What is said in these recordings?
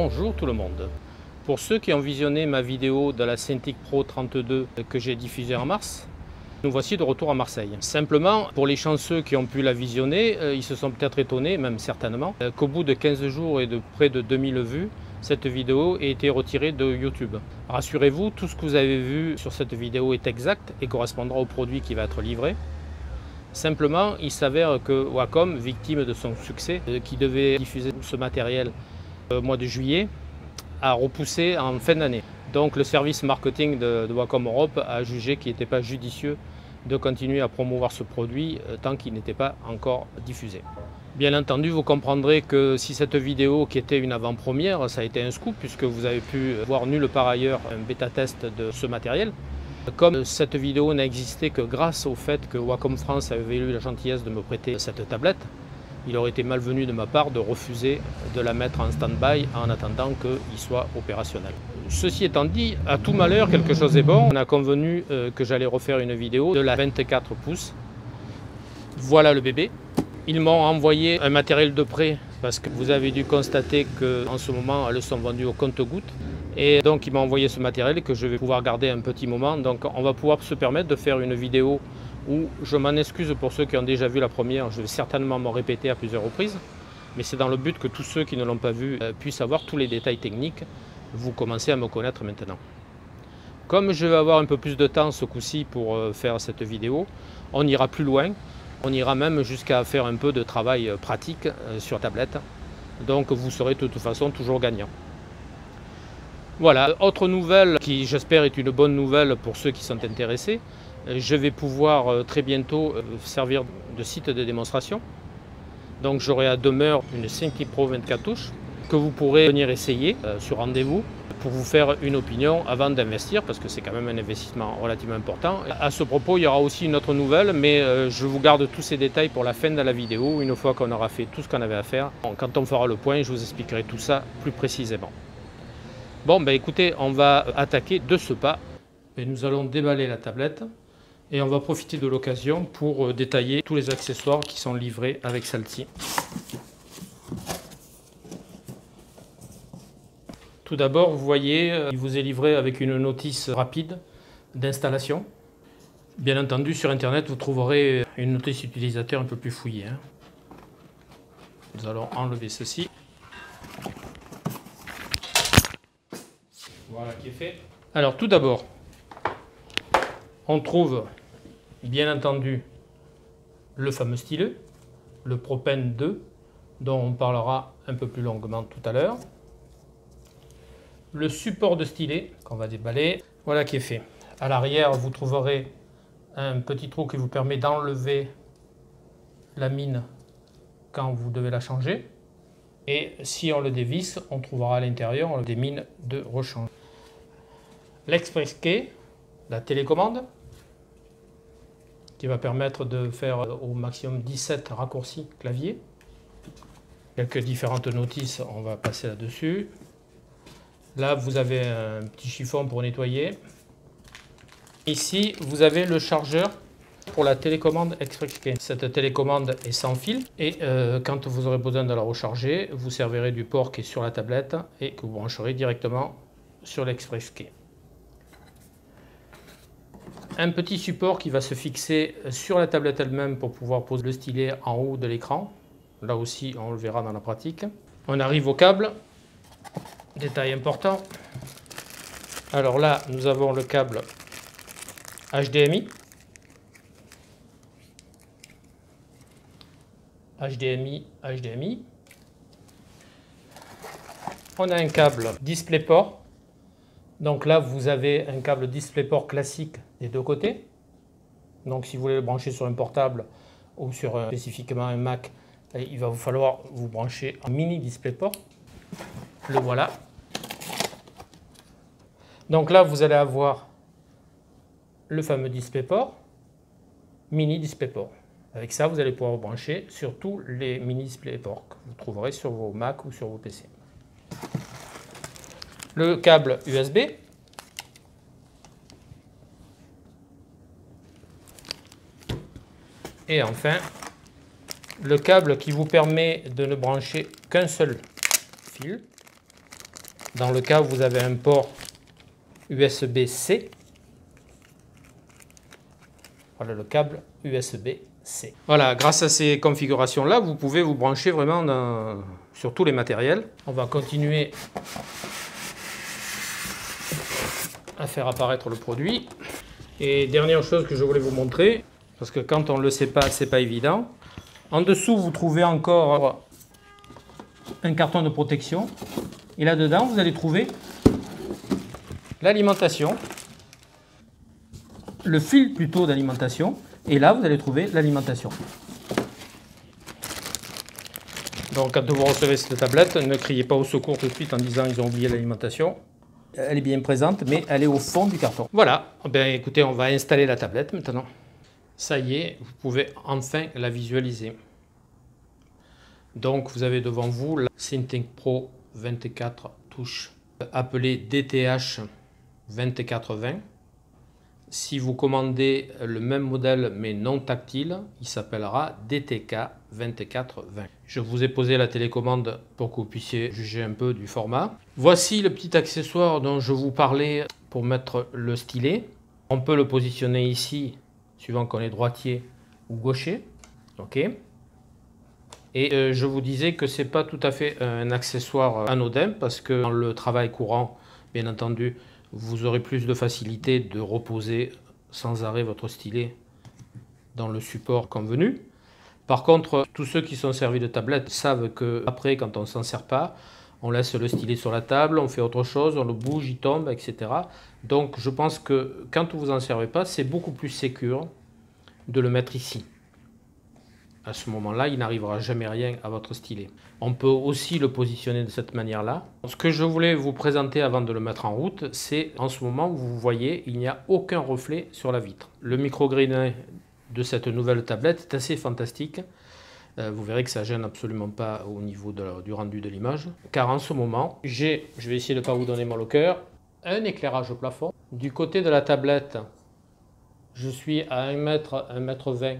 Bonjour tout le monde. Pour ceux qui ont visionné ma vidéo de la Cintiq Pro 32 que j'ai diffusée en mars, nous voici de retour à Marseille. Simplement, pour les chanceux qui ont pu la visionner, euh, ils se sont peut-être étonnés, même certainement, euh, qu'au bout de 15 jours et de près de 2000 vues, cette vidéo ait été retirée de YouTube. Rassurez-vous, tout ce que vous avez vu sur cette vidéo est exact et correspondra au produit qui va être livré. Simplement, il s'avère que Wacom, victime de son succès, euh, qui devait diffuser ce matériel au mois de juillet, a repoussé en fin d'année. Donc le service marketing de, Wacom Europe a jugé qu'il n'était pas judicieux de continuer à promouvoir ce produit euh, tant qu'il n'était pas encore diffusé. Bien entendu, vous comprendrez que si cette vidéo qui était une avant-première, ça a été un scoop puisque vous avez pu voir nulle part ailleurs un bêta-test de ce matériel. Comme cette vidéo n'a existé que grâce au fait que Wacom France avait eu la gentillesse de me prêter cette tablette, il aurait été malvenu de ma part de refuser de la mettre en stand-by en attendant qu'il soit opérationnel. Ceci étant dit, à tout malheur, quelque chose est bon. On a convenu euh, que j'allais refaire une vidéo de la 24 pouces. Voilà le bébé. Ils m'ont envoyé un matériel de prêt parce que vous avez dû constater qu'en ce moment, elles sont vendues au compte-gouttes. Et donc, ils m'ont envoyé ce matériel que je vais pouvoir garder un petit moment. Donc, on va pouvoir se permettre de faire une vidéo où je m'en excuse pour ceux qui ont déjà vu la première, je vais certainement m'en répéter à plusieurs reprises, mais c'est dans le but que tous ceux qui ne l'ont pas vu euh, puissent avoir tous les détails techniques. Vous commencez à me connaître maintenant. Comme je vais avoir un peu plus de temps ce coup-ci pour euh, faire cette vidéo, on ira plus loin. On ira même jusqu'à faire un peu de travail euh, pratique sur tablette. Donc vous serez de toute façon toujours gagnant. Voilà, autre nouvelle qui j'espère est une bonne nouvelle pour ceux qui sont intéressés, je vais pouvoir euh, très bientôt euh, servir de site de démonstration. Donc j'aurai à demeure une 5 Pro 24 touches que vous pourrez venir essayer euh, sur rendez-vous pour vous faire une opinion avant d'investir parce que c'est quand même un investissement relativement important. À ce propos, il y aura aussi une autre nouvelle, mais je vous garde tous ces détails pour la fin de la vidéo, une fois qu'on aura fait tout ce qu'on avait à faire. Quand on fera le point, je vous expliquerai tout ça plus précisément. Bon, ben écoutez, on va attaquer de ce pas. Nous allons déballer la tablette et on va profiter de l'occasion pour euh, détailler tous les accessoires qui sont livrés avec celle-ci. Tout d'abord, vous voyez, euh, il vous est livré avec une notice rapide d'installation. Bien entendu, sur Internet, vous trouverez une notice utilisateur un peu plus fouillée. Hein. Nous allons enlever ceci. Voilà qui est fait. Alors, tout d'abord, on trouve bien entendu le fameux stylet, le Propane 2, dont on parlera un peu plus longuement tout à l'heure. Le support de stylet qu'on va déballer, voilà qui est fait. À l'arrière, vous trouverez un petit trou qui vous permet d'enlever la mine quand vous devez la changer. Et si on le dévisse, on trouvera à l'intérieur des mines de rechange. L'Express Key, la télécommande, qui va permettre de faire au maximum 17 raccourcis clavier. Quelques différentes notices, on va passer là-dessus. Là, vous avez un petit chiffon pour nettoyer. Ici, vous avez le chargeur pour la télécommande Express. Cette télécommande est sans fil et euh, quand vous aurez besoin de la recharger, vous servirez du port qui est sur la tablette et que vous brancherez directement sur l'Express un petit support qui va se fixer sur la tablette elle-même pour pouvoir poser le stylet en haut de l'écran. Là aussi, on le verra dans la pratique. On arrive au câble. Détail important. Alors là, nous avons le câble HDMI. HDMI, HDMI. On a un câble DisplayPort donc là, vous avez un câble DisplayPort classique des deux côtés. Donc si vous voulez le brancher sur un portable ou sur spécifiquement un Mac, eh, il va vous falloir vous brancher en mini DisplayPort. Le voilà. Donc là, vous allez avoir le fameux DisplayPort, mini DisplayPort. Avec ça, vous allez pouvoir vous brancher sur tous les mini DisplayPort que vous trouverez sur vos Mac ou sur vos PC le câble USB. Et enfin, le câble qui vous permet de ne brancher qu'un seul fil. dans le cas où vous avez un port USB-C. Voilà le câble USB-C. Voilà, grâce à ces configurations-là, vous pouvez vous brancher vraiment sur tous les matériels. On va continuer à faire apparaître le produit. Et dernière chose que je voulais vous montrer, parce que quand on ne le sait pas, c'est pas évident. En dessous, vous trouvez encore un carton de protection. Et là-dedans, vous allez trouver l'alimentation, le fil plutôt d'alimentation. Et là, vous allez trouver l'alimentation. Donc quand vous recevez cette tablette, ne criez pas au secours tout de suite en disant ils ont oublié l'alimentation. Elle est bien présente, mais elle est au fond du carton. Voilà, ben, écoutez, on va installer la tablette maintenant. Ça y est, vous pouvez enfin la visualiser. Donc vous avez devant vous la Synthink Pro 24 touches appelée DTH 2420. Si vous commandez le même modèle mais non tactile, il s'appellera DTK 2420. Je vous ai posé la télécommande pour que vous puissiez juger un peu du format. Voici le petit accessoire dont je vous parlais pour mettre le stylet. On peut le positionner ici suivant qu'on est droitier ou gaucher. Ok. Et euh, je vous disais que c'est pas tout à fait un accessoire anodin parce que dans le travail courant, bien entendu, vous aurez plus de facilité de reposer sans arrêt votre stylet dans le support convenu. Par contre, tous ceux qui sont servis de tablette savent que après, quand on s'en sert pas, on laisse le stylet sur la table, on fait autre chose, on le bouge, il tombe, etc. Donc je pense que quand vous en servez pas, c'est beaucoup plus sécur de le mettre ici. À ce moment-là, il n'arrivera jamais rien à votre stylet. On peut aussi le positionner de cette manière-là. Ce que je voulais vous présenter avant de le mettre en route, c'est en ce moment, vous voyez, il n'y a aucun reflet sur la vitre. Le micrograinet de cette nouvelle tablette est assez fantastique. Euh, vous verrez que ça gêne absolument pas au niveau du rendu de l'image. Car en ce moment, j'ai, je vais essayer de ne pas vous donner mal au un éclairage au plafond. Du côté de la tablette, je suis à 1 mètre, 1 mètre 20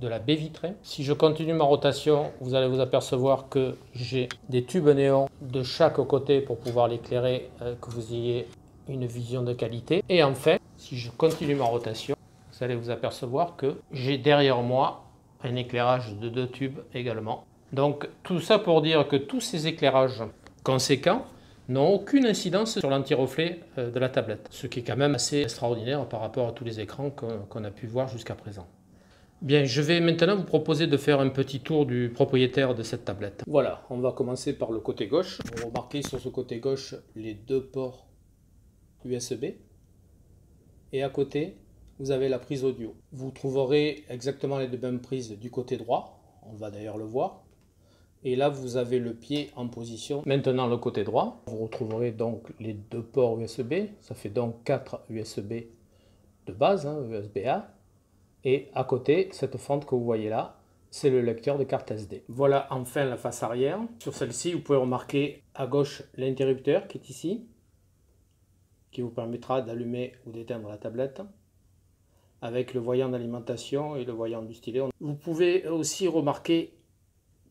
de la baie vitrée. Si je continue ma rotation, vous allez vous apercevoir que j'ai des tubes néons de chaque côté pour pouvoir l'éclairer, euh, que vous ayez une vision de qualité. Et enfin, si je continue ma rotation, vous allez vous apercevoir que j'ai derrière moi un éclairage de deux tubes également. Donc tout ça pour dire que tous ces éclairages conséquents n'ont aucune incidence sur l'anti-reflet euh, de la tablette, ce qui est quand même assez extraordinaire par rapport à tous les écrans qu'on a pu voir jusqu'à présent. Bien, je vais maintenant vous proposer de faire un petit tour du propriétaire de cette tablette. Voilà, on va commencer par le côté gauche. Vous remarquez sur ce côté gauche les deux ports USB. Et à côté, vous avez la prise audio. Vous trouverez exactement les deux mêmes prises du côté droit. On va d'ailleurs le voir. Et là, vous avez le pied en position. Maintenant, le côté droit, vous retrouverez donc les deux ports USB. Ça fait donc 4 USB de base, hein, USB-A et à côté, cette fente que vous voyez là, c'est le lecteur de carte SD. Voilà enfin la face arrière. Sur celle-ci, vous pouvez remarquer à gauche l'interrupteur qui est ici, qui vous permettra d'allumer ou d'éteindre la tablette, avec le voyant d'alimentation et le voyant du stylet. Vous pouvez aussi remarquer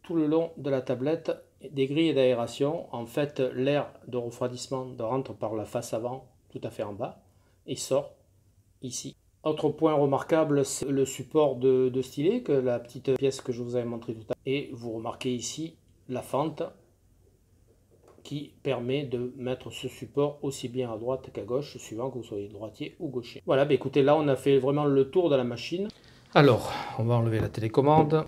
tout le long de la tablette des grilles d'aération. En fait, l'air de refroidissement rentre par la face avant, tout à fait en bas, et sort ici. Autre point remarquable, c'est le support de, stylet, que la petite pièce que je vous avais montré tout à l'heure. Et vous remarquez ici la fente qui permet de mettre ce support aussi bien à droite qu'à gauche, suivant que vous soyez droitier ou gaucher. Voilà, bah écoutez, là on a fait vraiment le tour de la machine. Alors, on va enlever la télécommande.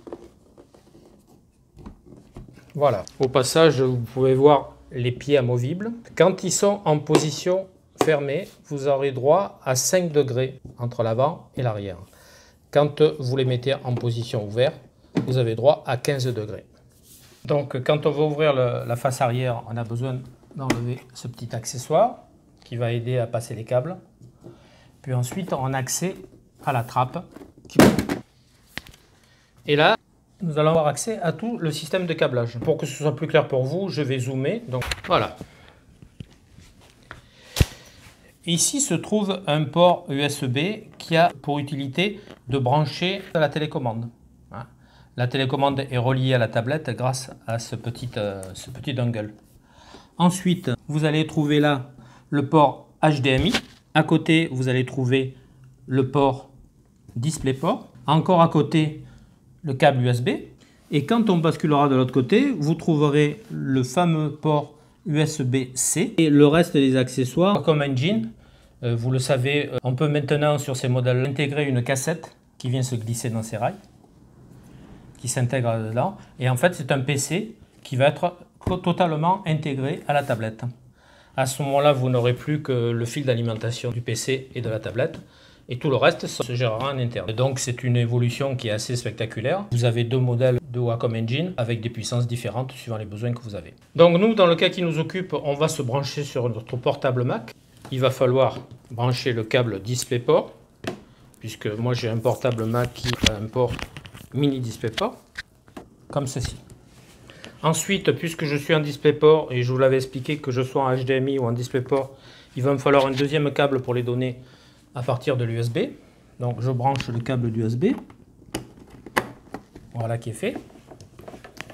Voilà. Au passage, vous pouvez voir les pieds amovibles. Quand ils sont en position fermé, vous aurez droit à 5 degrés entre l'avant et l'arrière. Quand vous les mettez en position ouverte, vous avez droit à 15 degrés. Donc quand on va ouvrir la face arrière, on a besoin d'enlever ce petit accessoire qui va aider à passer les câbles. Puis ensuite, on a accès à la trappe. Et là, nous allons avoir accès à tout le système de câblage. Pour que ce soit plus clair pour vous, je vais zoomer. Donc voilà, Ici se trouve un port USB qui a pour utilité de brancher la télécommande. La télécommande est reliée à la tablette grâce à ce petit, euh, dongle. Ensuite, vous allez trouver là le port HDMI. À côté, vous allez trouver le port DisplayPort. Encore à côté, le câble USB. Et quand on basculera de l'autre côté, vous trouverez le fameux port USB-C et le reste des accessoires comme engine. Euh, vous le savez, euh, on peut maintenant sur ces modèles intégrer une cassette qui vient se glisser dans ces rails, qui s'intègre dedans. Et en fait, c'est un PC qui va être totalement intégré à la tablette. À ce moment-là, vous n'aurez plus que le fil d'alimentation du PC et de la tablette. Et tout le reste se gérera en interne. Donc c'est une évolution qui est assez spectaculaire. Vous avez deux modèles de Wacom Engine avec des puissances différentes suivant les besoins que vous avez. Donc nous, dans le cas qui nous occupe, on va se brancher sur notre portable Mac. Il va falloir brancher le câble DisplayPort, puisque moi j'ai un portable Mac qui a un port mini DisplayPort, comme ceci. Ensuite, puisque je suis en DisplayPort, et je vous l'avais expliqué que je sois en HDMI ou en DisplayPort, il va me falloir un deuxième câble pour les données à partir de l'USB. Donc je branche le câble d'USB. Voilà qui est fait.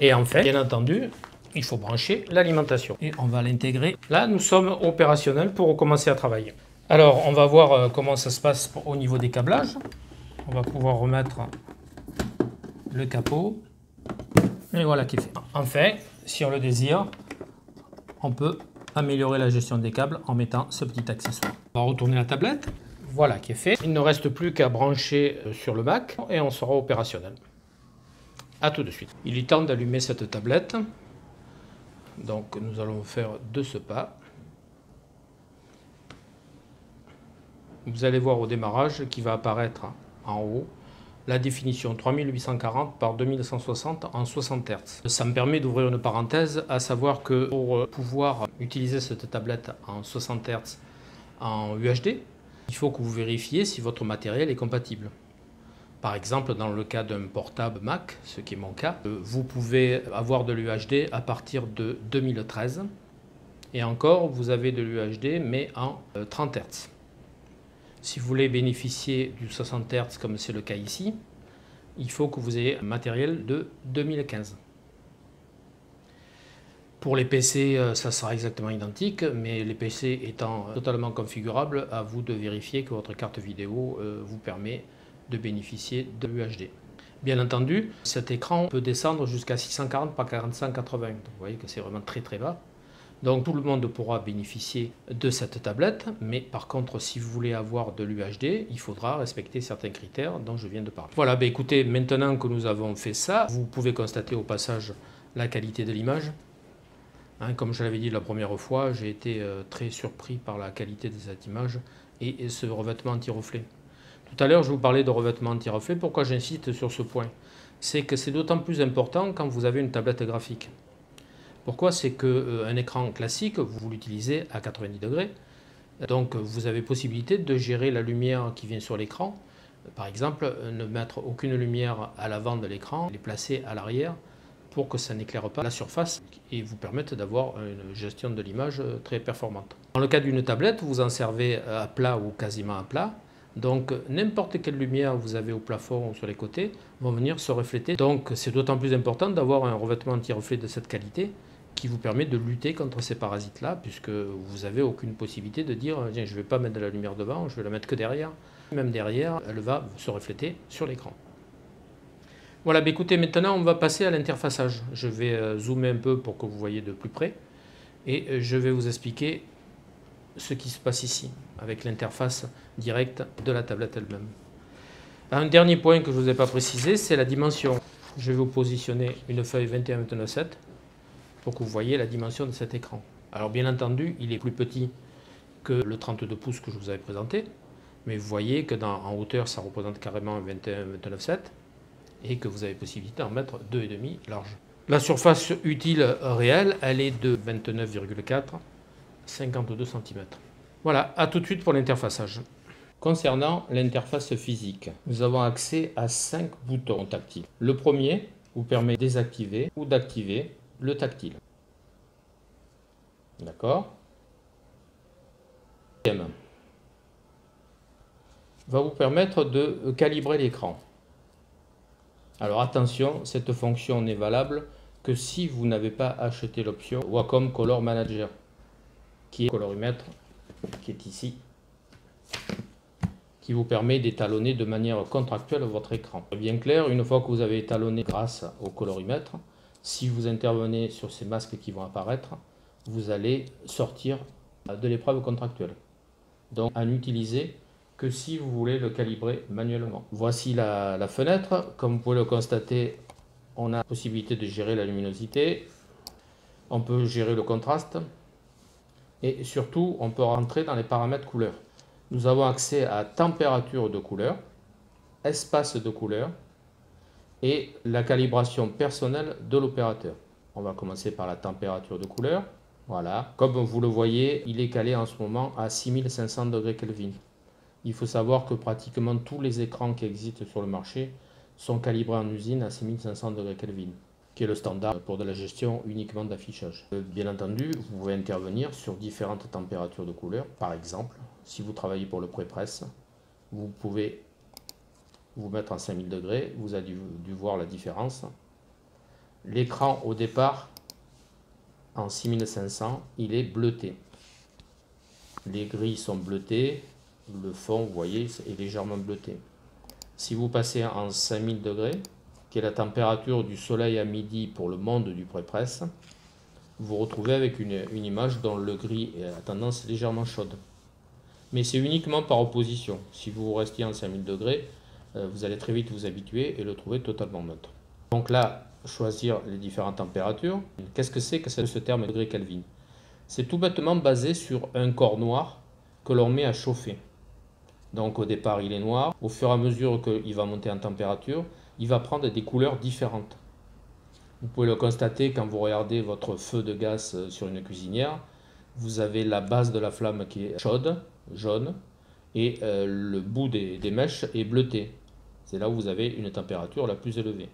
Et en fait, bien entendu, il faut brancher l'alimentation. Et on va l'intégrer. Là, nous sommes opérationnels pour commencer à travailler. Alors, on va voir euh, comment ça se passe au niveau des câblages. On va pouvoir remettre le capot. Et voilà qui est fait. Enfin, si on le désire, on peut améliorer la gestion des câbles en mettant ce petit accessoire. On va retourner la tablette. Voilà qui est fait. Il ne reste plus qu'à brancher euh, sur le Mac et on sera opérationnel. A tout de suite. Il est temps d'allumer cette tablette. Donc nous allons faire de ce pas. Vous allez voir au démarrage qui va apparaître en haut la définition 3840 par 2160 en 60 Hz. Ça me permet d'ouvrir une parenthèse, à savoir que pour pouvoir utiliser cette tablette en 60 Hz en UHD, il faut que vous vérifiez si votre matériel est compatible. Par exemple, dans le cas d'un portable Mac, ce qui est mon cas, euh, vous pouvez avoir de l'UHD à partir de 2013. Et encore, vous avez de l'UHD, mais en 30 euh, Hz. Si vous voulez bénéficier du 60 Hz, comme c'est le cas ici, il faut que vous ayez un matériel de 2015. Pour les PC, euh, ça sera exactement identique, mais les PC étant totalement configurables, à vous de vérifier que votre carte vidéo euh, vous permet de bénéficier de l'UHD. Bien entendu, cet écran peut descendre jusqu'à 640 par 4580. vous voyez que c'est vraiment très très bas. Donc tout le monde pourra bénéficier de cette tablette, mais par contre si vous voulez avoir de l'UHD, il faudra respecter certains critères dont je viens de parler. Voilà, ben écoutez, maintenant que nous avons fait ça, vous pouvez constater au passage la qualité de l'image. Hein, comme je l'avais dit la première fois, j'ai été euh, très surpris par la qualité de cette image et, ce revêtement anti-reflet. Tout à l'heure, je vous parlais de revêtement anti-reflet. Pourquoi j'insiste sur ce point? C'est que c'est d'autant plus important quand vous avez une tablette graphique. Pourquoi? C'est qu'un euh, écran classique, vous l'utilisez à 90 degrés. Donc vous avez possibilité de gérer la lumière qui vient sur l'écran. Par exemple, ne mettre aucune lumière à l'avant de l'écran, les placer à l'arrière pour que ça n'éclaire pas la surface et vous permette d'avoir une gestion de l'image très performante. Dans le cas d'une tablette, vous en servez à plat ou quasiment à plat. Donc n'importe quelle lumière vous avez au plafond ou sur les côtés vont venir se refléter. Donc c'est d'autant plus important d'avoir un revêtement anti-reflet de cette qualité qui vous permet de lutter contre ces parasites-là, puisque vous n'avez aucune possibilité de dire je ne vais pas mettre de la lumière devant, je vais la mettre que derrière. Même derrière, elle va se refléter sur l'écran. Voilà, bah écoutez, maintenant on va passer à l'interfaçage. Je vais euh, zoomer un peu pour que vous voyez de plus près et euh, je vais vous expliquer ce qui se passe ici avec l'interface directe de la tablette elle-même. Un dernier point que je ne vous ai pas précisé, c'est la dimension. Je vais vous positionner une feuille 21-29-7 pour que vous voyez la dimension de cet écran. Alors bien entendu, il est plus petit que le 32 pouces que je vous avais présenté, mais vous voyez que dans, en hauteur, ça représente carrément 21-29-7 et que vous avez possibilité d'en mettre 2,5 large. La surface utile réelle, elle est de 29,4 52 cm. Voilà, à tout de suite pour l'interfaçage. Concernant l'interface physique, nous avons accès à 5 boutons tactiles. Le premier vous permet de désactiver ou d'activer le tactile. D'accord va vous permettre de calibrer l'écran. Alors attention, cette fonction n'est valable que si vous n'avez pas acheté l'option Wacom Color Manager, qui est colorumètre, qui est ici, qui vous permet d'étalonner de manière contractuelle votre écran. Bien clair, une fois que vous avez étalonné grâce au colorimètre, si vous intervenez sur ces masques qui vont apparaître, vous allez sortir de l'épreuve contractuelle. Donc à n'utiliser que si vous voulez le calibrer manuellement. Voici la, fenêtre. Comme vous pouvez le constater, on a la possibilité de gérer la luminosité. On peut gérer le contraste. Et surtout, on peut rentrer dans les paramètres couleurs. Nous avons accès à température de couleur, espace de couleur et la calibration personnelle de l'opérateur. On va commencer par la température de couleur. Voilà, comme vous le voyez, il est calé en ce moment à 6500 degrés Kelvin. Il faut savoir que pratiquement tous les écrans qui existent sur le marché sont calibrés en usine à 6500 degrés Kelvin, qui est le standard pour de la gestion uniquement d'affichage. Euh, bien entendu, vous pouvez intervenir sur différentes températures de couleur. Par exemple, si vous travaillez pour le pré-presse, vous pouvez vous mettre en 5000 degrés, vous avez dû voir la différence. L'écran au départ en 6500, il est bleuté. Les grilles sont bleutées, le fond, vous voyez, est légèrement bleuté. Si vous passez en 5000 degrés, qui est la température du soleil à midi pour le monde du pré-presse, vous retrouvez avec une, image dont le gris a tendance légèrement chaude. Mais c'est uniquement par opposition. Si vous restiez en 5000 degrés, vous allez très vite vous habituer et le trouver totalement neutre. Donc là, choisir les différentes températures. Qu'est-ce que c'est que ce terme degré Kelvin? C'est tout bêtement basé sur un corps noir que l'on met à chauffer. Donc au départ il est noir, au fur et à mesure qu'il va monter en température, il va prendre des couleurs différentes. Vous pouvez le constater quand vous regardez votre feu de gaz euh, sur une cuisinière, vous avez la base de la flamme qui est chaude, jaune, et euh, le bout des mèches est bleuté. C'est là où vous avez une température la plus élevée.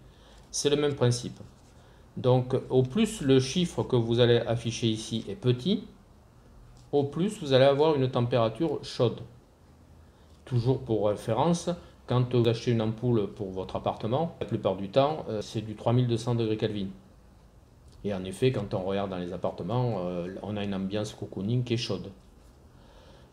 C'est le même principe. Donc au plus le chiffre que vous allez afficher ici est petit, au plus vous allez avoir une température chaude. Toujours pour référence, quand vous achetez une ampoule pour votre appartement, la plupart du temps, euh, c'est du 3200 degrés Kelvin. Et en effet, quand on regarde dans les appartements, euh, on a une ambiance cocooning qui est chaude.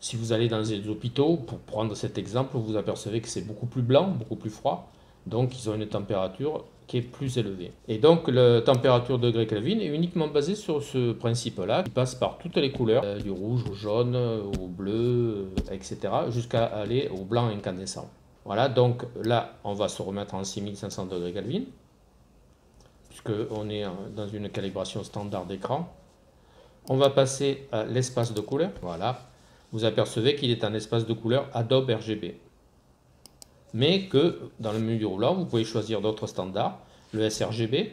Si vous allez dans les hôpitaux, pour prendre cet exemple, vous apercevez que c'est beaucoup plus blanc, beaucoup plus froid. Donc ils ont une température qui est plus élevée. Et donc la température degré Kelvin est uniquement basée sur ce principe-là, qui passe par toutes les couleurs, euh, du rouge au jaune, au bleu, euh, etc., jusqu'à aller au blanc incandescent. Voilà, donc là, on va se remettre en 6500 degrés Kelvin, puisqu'on est dans une calibration standard d'écran. On va passer à l'espace de couleur. Voilà, vous apercevez qu'il est un espace de couleur Adobe RGB mais que dans le menu roulant, vous pouvez choisir d'autres standards. Le sRGB,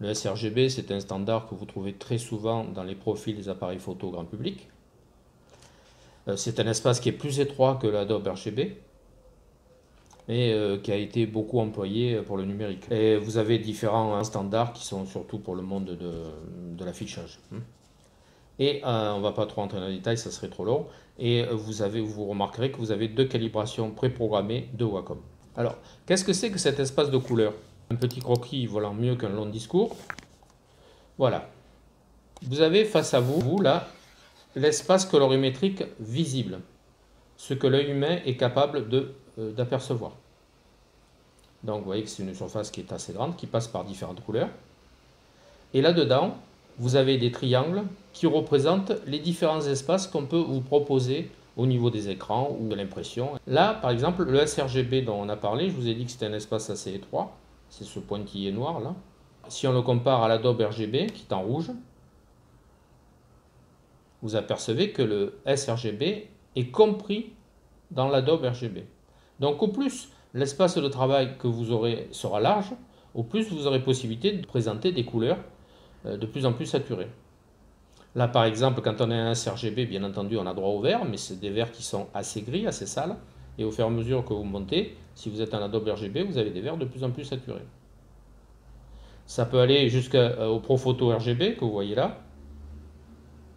le sRGB c'est un standard que vous trouvez très souvent dans les profils des appareils photo grand public. Euh, c'est un espace qui est plus étroit que l'Adobe RGB, mais euh, qui a été beaucoup employé pour le numérique. Et vous avez différents standards qui sont surtout pour le monde de, de l'affichage. Hein. Et euh, on ne va pas trop entrer dans les détails, ça serait trop long. Et euh, vous, avez, vous remarquerez que vous avez deux calibrations préprogrammées de Wacom. Alors, qu'est-ce que c'est que cet espace de couleur? Un petit croquis volant mieux qu'un long discours. Voilà. Vous avez face à vous, vous là, l'espace colorimétrique visible. Ce que l'œil humain est capable euh, d'apercevoir. Donc vous voyez que c'est une surface qui est assez grande, qui passe par différentes couleurs. Et là-dedans, vous avez des triangles qui représentent les différents espaces qu'on peut vous proposer au niveau des écrans ou de l'impression. Là, par exemple, le sRGB dont on a parlé, je vous ai dit que c'était un espace assez étroit. C'est ce pointillé noir là. Si on le compare à l'Adobe RGB qui est en rouge, vous apercevez que le sRGB est compris dans l'Adobe RGB. Donc au plus l'espace de travail que vous aurez sera large, au plus vous aurez possibilité de présenter des couleurs euh, de plus en plus saturé. Là, par exemple, quand on a un sRGB, bien entendu, on a droit au vert, mais c'est des verts qui sont assez gris, assez sales. Et au fur et à mesure que vous montez, si vous êtes en Adobe RGB, vous avez des verts de plus en plus saturés. Ça peut aller jusqu'au euh, Profoto RGB que vous voyez là.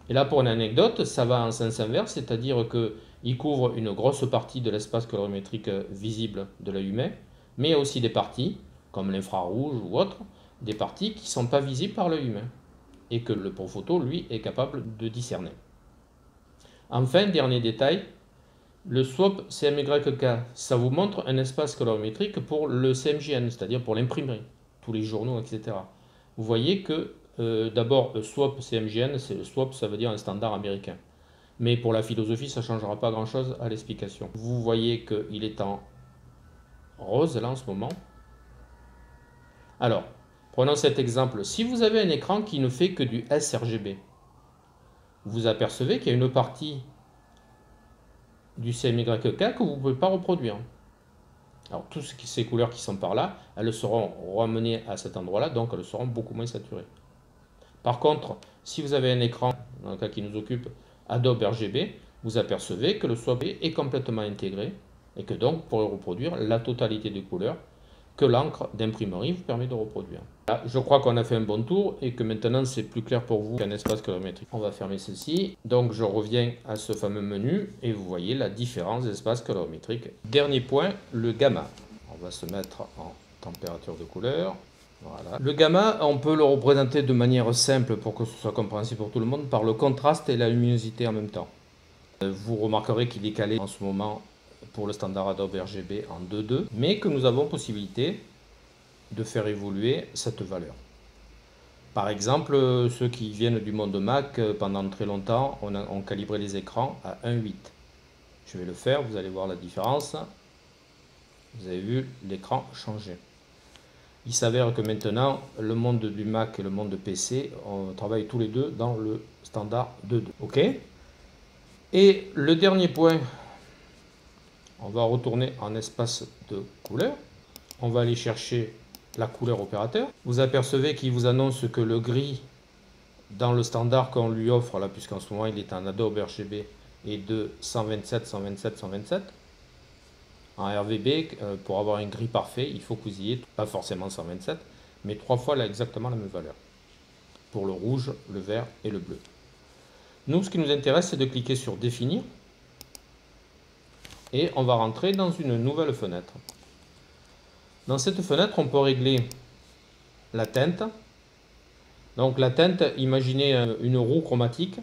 Et là, pour une anecdote, ça va en sens inverse, c'est-à-dire qu'il couvre une grosse partie de l'espace colorimétrique visible de l'œil humain, mais il y a aussi des parties, comme l'infrarouge ou autre, des parties qui ne sont pas visibles par l'œil humain et que le photo, lui, est capable de discerner. Enfin, dernier détail, le swap CMYK, ça vous montre un espace colorimétrique pour le CMJN, c'est-à-dire pour l'imprimerie, tous les journaux, etc. Vous voyez que euh, d'abord, swap CMJN, c'est le swap, ça veut dire un standard américain. Mais pour la philosophie, ça ne changera pas grand-chose à l'explication. Vous voyez qu'il est en rose là en ce moment. Alors, Prenons cet exemple. Si vous avez un écran qui ne fait que du sRGB, vous apercevez qu'il y a une partie du CMYK que vous ne pouvez pas reproduire. Alors, toutes ces couleurs qui sont par là, elles seront ramenées à cet endroit-là, donc elles seront beaucoup moins saturées. Par contre, si vous avez un écran, dans le cas qui nous occupe, Adobe RGB, vous apercevez que le swap est complètement intégré et que donc, vous pourrez reproduire la totalité des couleurs que l'encre d'imprimerie vous permet de reproduire. je crois qu'on a fait un bon tour et que maintenant c'est plus clair pour vous qu'un espace colorimétrique. On va fermer ceci. Donc je reviens à ce fameux menu et vous voyez la différence d'espace colorimétrique. Dernier point, le gamma. On va se mettre en température de couleur. Voilà. Le gamma, on peut le représenter de manière simple pour que ce soit compréhensible pour tout le monde par le contraste et la luminosité en même temps. Vous remarquerez qu'il est calé en ce moment pour le standard Adobe RGB en 2.2, mais que nous avons possibilité de faire évoluer cette valeur. Par exemple, ceux qui viennent du monde Mac, pendant très longtemps, on a calibré les écrans à 1.8. Je vais le faire, vous allez voir la différence. Vous avez vu l'écran changer. Il s'avère que maintenant, le monde du Mac et le monde de PC, on travaille tous les deux dans le standard 2.2. OK? Et le dernier point on va retourner en espace de couleur. On va aller chercher la couleur opérateur. Vous apercevez qu'il vous annonce que le gris dans le standard qu'on lui offre, là, puisqu'en ce moment il est en Adobe RGB, est de 127, 127, 127. En RVB, euh, pour avoir un gris parfait, il faut que vous ayez, pas forcément 127, mais trois fois là, exactement la même valeur. Pour le rouge, le vert et le bleu. Nous, ce qui nous intéresse, c'est de cliquer sur Définir et on va rentrer dans une nouvelle fenêtre. Dans cette fenêtre, on peut régler la teinte. Donc la teinte, imaginez euh, une roue chromatique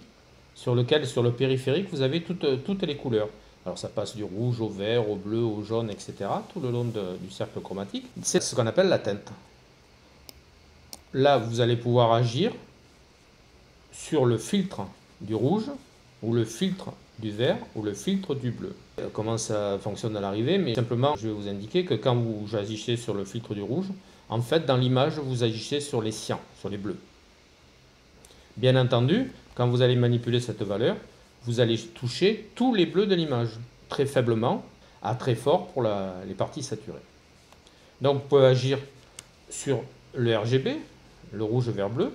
sur lequel, sur le périphérique, vous avez toutes, toutes les couleurs. Alors ça passe du rouge au vert, au bleu, au jaune, etc. tout le long du cercle chromatique. C'est ce qu'on appelle la teinte. Là, vous allez pouvoir agir sur le filtre du rouge ou le filtre du vert ou le filtre du bleu. Euh, comment ça fonctionne à l'arrivée, mais simplement je vais vous indiquer que quand vous agissez sur le filtre du rouge, en fait dans l'image vous agissez sur les cyans, sur les bleus. Bien entendu, quand vous allez manipuler cette valeur, vous allez toucher tous les bleus de l'image, très faiblement à très fort pour les parties saturées. Donc vous pouvez agir sur le RGB, le rouge, vert, bleu,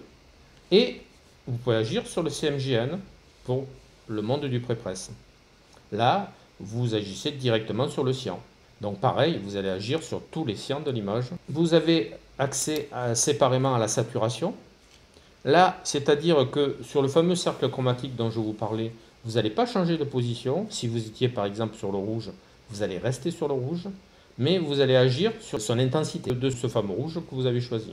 et vous pouvez agir sur le CMJN pour le monde du pré-presse. Là, vous agissez directement sur le cyan. Donc pareil, vous allez agir sur tous les cyans de l'image. Vous avez accès séparément à la saturation. Là, c'est-à-dire que sur le fameux cercle chromatique dont je vous parlais, vous n'allez pas changer de position. Si vous étiez par exemple sur le rouge, vous allez rester sur le rouge, mais vous allez agir sur son intensité de ce fameux rouge que vous avez choisi.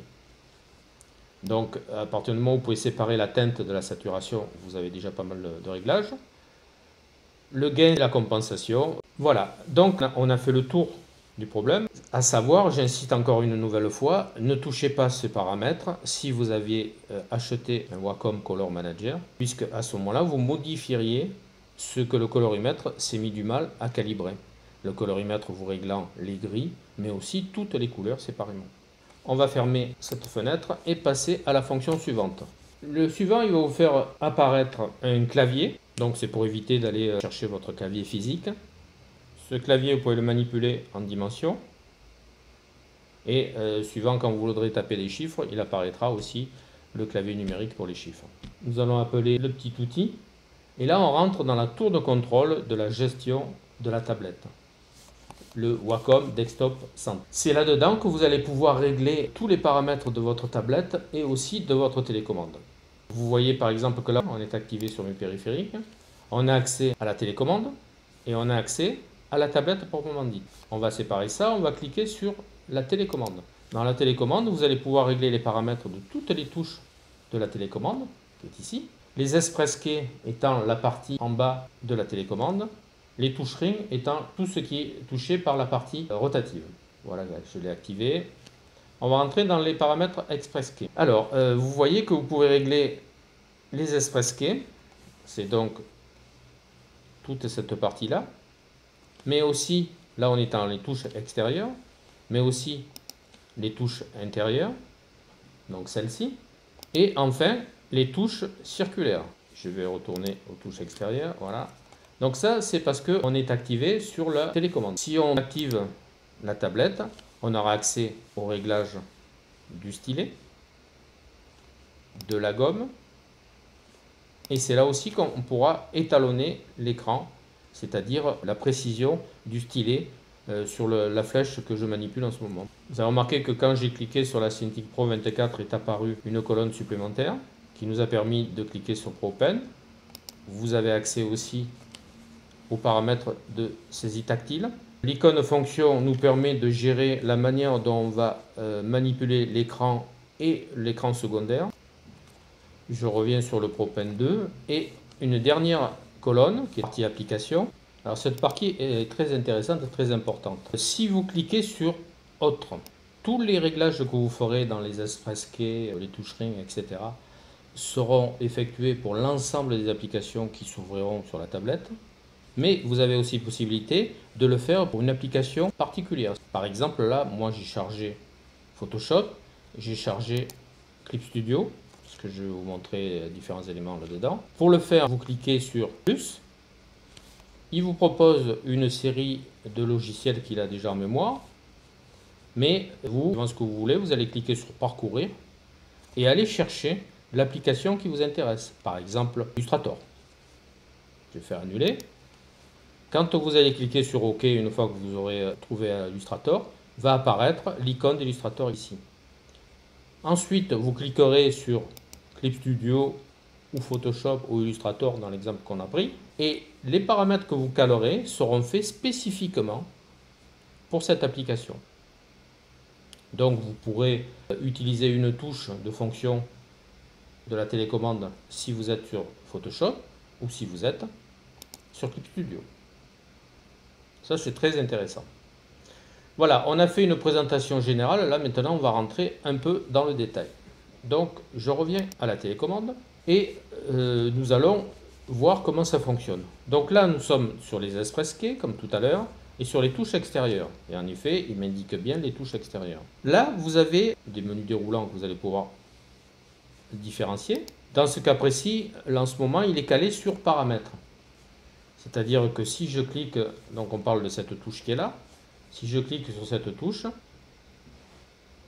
Donc, à partir du moment où vous pouvez séparer la teinte de la saturation, vous avez déjà pas mal de réglages. Le gain et la compensation. Voilà, donc on a fait le tour du problème. À savoir, j'incite encore une nouvelle fois, ne touchez pas ces paramètres si vous aviez euh, acheté un Wacom Color Manager, puisque à ce moment-là, vous modifieriez ce que le colorimètre s'est mis du mal à calibrer. Le colorimètre vous réglant les gris, mais aussi toutes les couleurs séparément. On va fermer cette fenêtre et passer à la fonction suivante. Le suivant, il va vous faire apparaître un clavier. Donc c'est pour éviter d'aller euh, chercher votre clavier physique. Ce clavier, vous pouvez le manipuler en dimension. Et euh, suivant quand vous voudrez taper des chiffres, il apparaîtra aussi le clavier numérique pour les chiffres. Nous allons appeler le petit outil. Et là, on rentre dans la tour de contrôle de la gestion de la tablette le Wacom Desktop Center. C'est là-dedans que vous allez pouvoir régler tous les paramètres de votre tablette et aussi de votre télécommande. Vous voyez par exemple que là, on est activé sur mes périphériques. On a accès à la télécommande et on a accès à la tablette proprement dit. On va séparer ça, on va cliquer sur la télécommande. Dans la télécommande, vous allez pouvoir régler les paramètres de toutes les touches de la télécommande, qui est ici. Les express keys étant la partie en bas de la télécommande, les touches ring étant tout ce qui est touché par la partie rotative. Voilà, je l'ai activé. On va rentrer dans les paramètres express key. Alors, euh, vous voyez que vous pouvez régler les express keys. C'est donc toute cette partie-là. Mais aussi, là on est dans les touches extérieures, mais aussi les touches intérieures, donc celle-ci. Et enfin, les touches circulaires. Je vais retourner aux touches extérieures, voilà. Donc ça, c'est parce qu'on est activé sur la télécommande. Si on active la tablette, on aura accès au réglage du stylet, de la gomme, et c'est là aussi qu'on pourra étalonner l'écran, c'est-à-dire la précision du stylet euh, sur la flèche que je manipule en ce moment. Vous avez remarqué que quand j'ai cliqué sur la Cintiq Pro 24 est apparue une colonne supplémentaire qui nous a permis de cliquer sur Pro Pen. Vous avez accès aussi aux paramètres de saisie tactile. L'icône fonction nous permet de gérer la manière dont on va euh, manipuler l'écran et l'écran secondaire. Je reviens sur le Pro Pen 2 et une dernière colonne qui est partie application alors cette partie est très intéressante, très importante. Si vous cliquez sur Autre, tous les réglages que vous ferez dans les express keys, les touches ring, etc. seront effectués pour l'ensemble des applications qui s'ouvriront sur la tablette. Mais vous avez aussi possibilité de le faire pour une application particulière. Par exemple, là, moi j'ai chargé Photoshop, j'ai chargé Clip Studio, parce que je vais vous montrer différents éléments là-dedans. Pour le faire, vous cliquez sur plus, il vous propose une série de logiciels qu'il a déjà en mémoire, mais vous, ce que vous voulez, vous allez cliquer sur Parcourir et aller chercher l'application qui vous intéresse. Par exemple, Illustrator. Je vais faire annuler. Quand vous allez cliquer sur OK, une fois que vous aurez trouvé Illustrator, va apparaître l'icône d'Illustrator ici. Ensuite, vous cliquerez sur Clip Studio ou Photoshop ou Illustrator dans l'exemple qu'on a pris. Et les paramètres que vous calerez seront faits spécifiquement pour cette application. Donc vous pourrez utiliser une touche de fonction de la télécommande si vous êtes sur Photoshop ou si vous êtes sur Clip Studio. C'est très intéressant. Voilà, on a fait une présentation générale. Là maintenant on va rentrer un peu dans le détail. Donc je reviens à la télécommande et euh, nous allons voir comment ça fonctionne. Donc là, nous sommes sur les express keys, comme tout à l'heure, et sur les touches extérieures. Et en effet, il m'indique bien les touches extérieures. Là, vous avez des menus déroulants que vous allez pouvoir différencier. Dans ce cas précis, là, en ce moment, il est calé sur paramètres. C'est-à-dire que si je clique, donc on parle de cette touche qui est là, si je clique sur cette touche,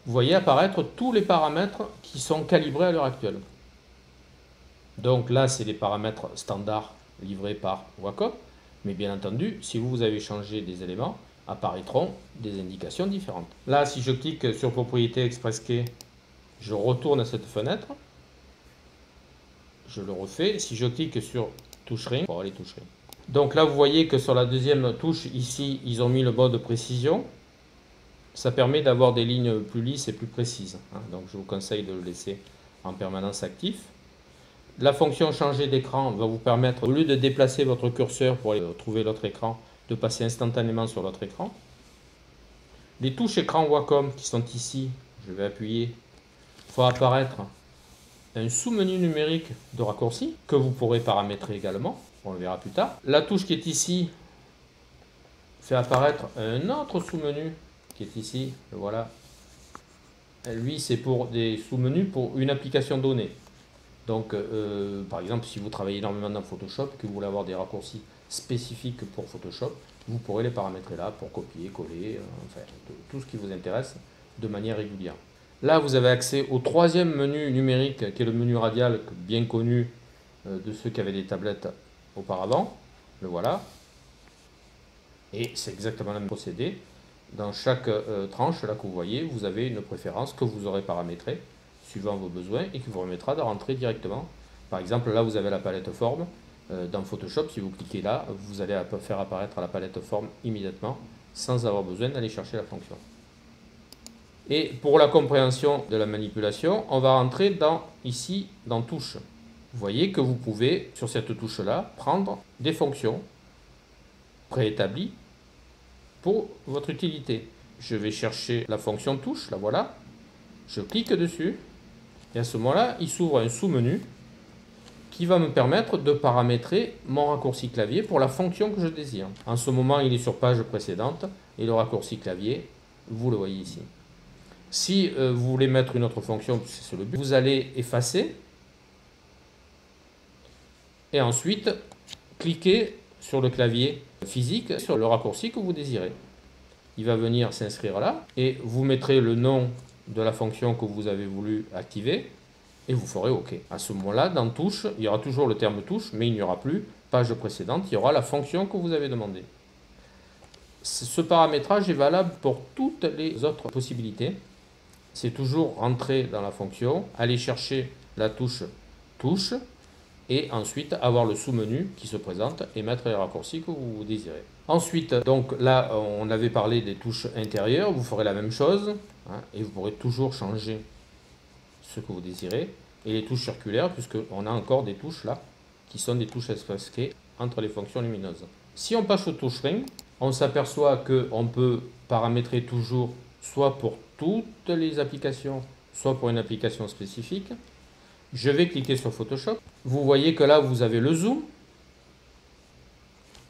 vous voyez apparaître tous les paramètres qui sont calibrés à l'heure actuelle. Donc là, c'est les paramètres standards livrés par Wacom. Mais bien entendu, si vous avez changé des éléments, apparaîtront des indications différentes. Là, si je clique sur Propriété Express je retourne à cette fenêtre. Je le refais. Si je clique sur Touche Ring, pour aller Donc là, vous voyez que sur la deuxième touche, ici, ils ont mis le mode précision. Ça permet d'avoir des lignes plus lisses et plus précises. Hein. Donc je vous conseille de le laisser en permanence actif. La fonction changer d'écran va vous permettre, au lieu de déplacer votre curseur pour aller trouver l'autre écran, de passer instantanément sur l'autre écran. Les touches écran Wacom qui sont ici, je vais appuyer, fera apparaître un sous-menu numérique de raccourci que vous pourrez paramétrer également, on le verra plus tard. La touche qui est ici fait apparaître un autre sous-menu qui est ici, voilà. Lui, c'est pour des sous-menus pour une application donnée. Donc, euh, par exemple, si vous travaillez énormément dans Photoshop, que vous voulez avoir des raccourcis spécifiques pour Photoshop, vous pourrez les paramétrer là pour copier, coller, euh, enfin, tout ce qui vous intéresse de manière régulière. Là, vous avez accès au troisième menu numérique, qui est le menu radial bien connu euh, de ceux qui avaient des tablettes auparavant. Le voilà. Et c'est exactement le même procédé. Dans chaque tranche, là que vous voyez, vous avez une préférence que vous aurez paramétrée suivant vos besoins et qui vous remettra de rentrer directement. Par exemple, là, vous avez la palette forme. Euh, dans Photoshop, si vous cliquez là, vous allez faire apparaître la palette forme immédiatement sans avoir besoin d'aller chercher la fonction. Et pour la compréhension de la manipulation, on va rentrer dans, ici dans touche. Vous voyez que vous pouvez, sur cette touche-là, prendre des fonctions préétablies pour votre utilité. Je vais chercher la fonction touche, la voilà. Je clique dessus. Et à ce moment-là, il s'ouvre un sous-menu qui va me permettre de paramétrer mon raccourci clavier pour la fonction que je désire. En ce moment, il est sur page précédente et le raccourci clavier, vous le voyez ici. Si euh, vous voulez mettre une autre fonction, c'est le but, vous allez effacer et ensuite cliquer sur le clavier physique, sur le raccourci que vous désirez. Il va venir s'inscrire là et vous mettrez le nom de la fonction que vous avez voulu activer et vous ferez OK. À ce moment-là, dans touche, il y aura toujours le terme touche, mais il n'y aura plus page précédente, il y aura la fonction que vous avez demandée. Ce paramétrage est valable pour toutes les autres possibilités. C'est toujours entrer dans la fonction, aller chercher la touche touche, et ensuite avoir le sous-menu qui se présente et mettre les raccourcis que vous désirez. Ensuite, donc là, on avait parlé des touches intérieures, vous ferez la même chose, hein, et vous pourrez toujours changer ce que vous désirez. Et les touches circulaires, puisqu'on a encore des touches là, qui sont des touches espacées entre les fonctions lumineuses. Si on passe aux touches ring, on s'aperçoit qu'on peut paramétrer toujours soit pour toutes les applications, soit pour une application spécifique. Je vais cliquer sur Photoshop. Vous voyez que là, vous avez le zoom.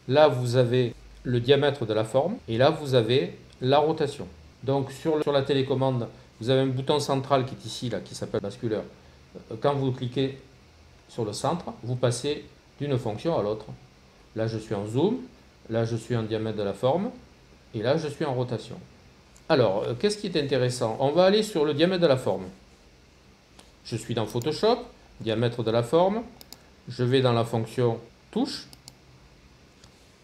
Là, vous avez le diamètre de la forme. Et là, vous avez la rotation. Donc, sur, la télécommande, vous avez un bouton central qui est ici, là, qui s'appelle basculeur. Quand vous cliquez sur le centre, vous passez d'une fonction à l'autre. Là, je suis en zoom. Là, je suis en diamètre de la forme. Et là, je suis en rotation. Alors, euh, qu'est-ce qui est intéressant? On va aller sur le diamètre de la forme. Je suis dans Photoshop, diamètre de la forme. Je vais dans la fonction touche.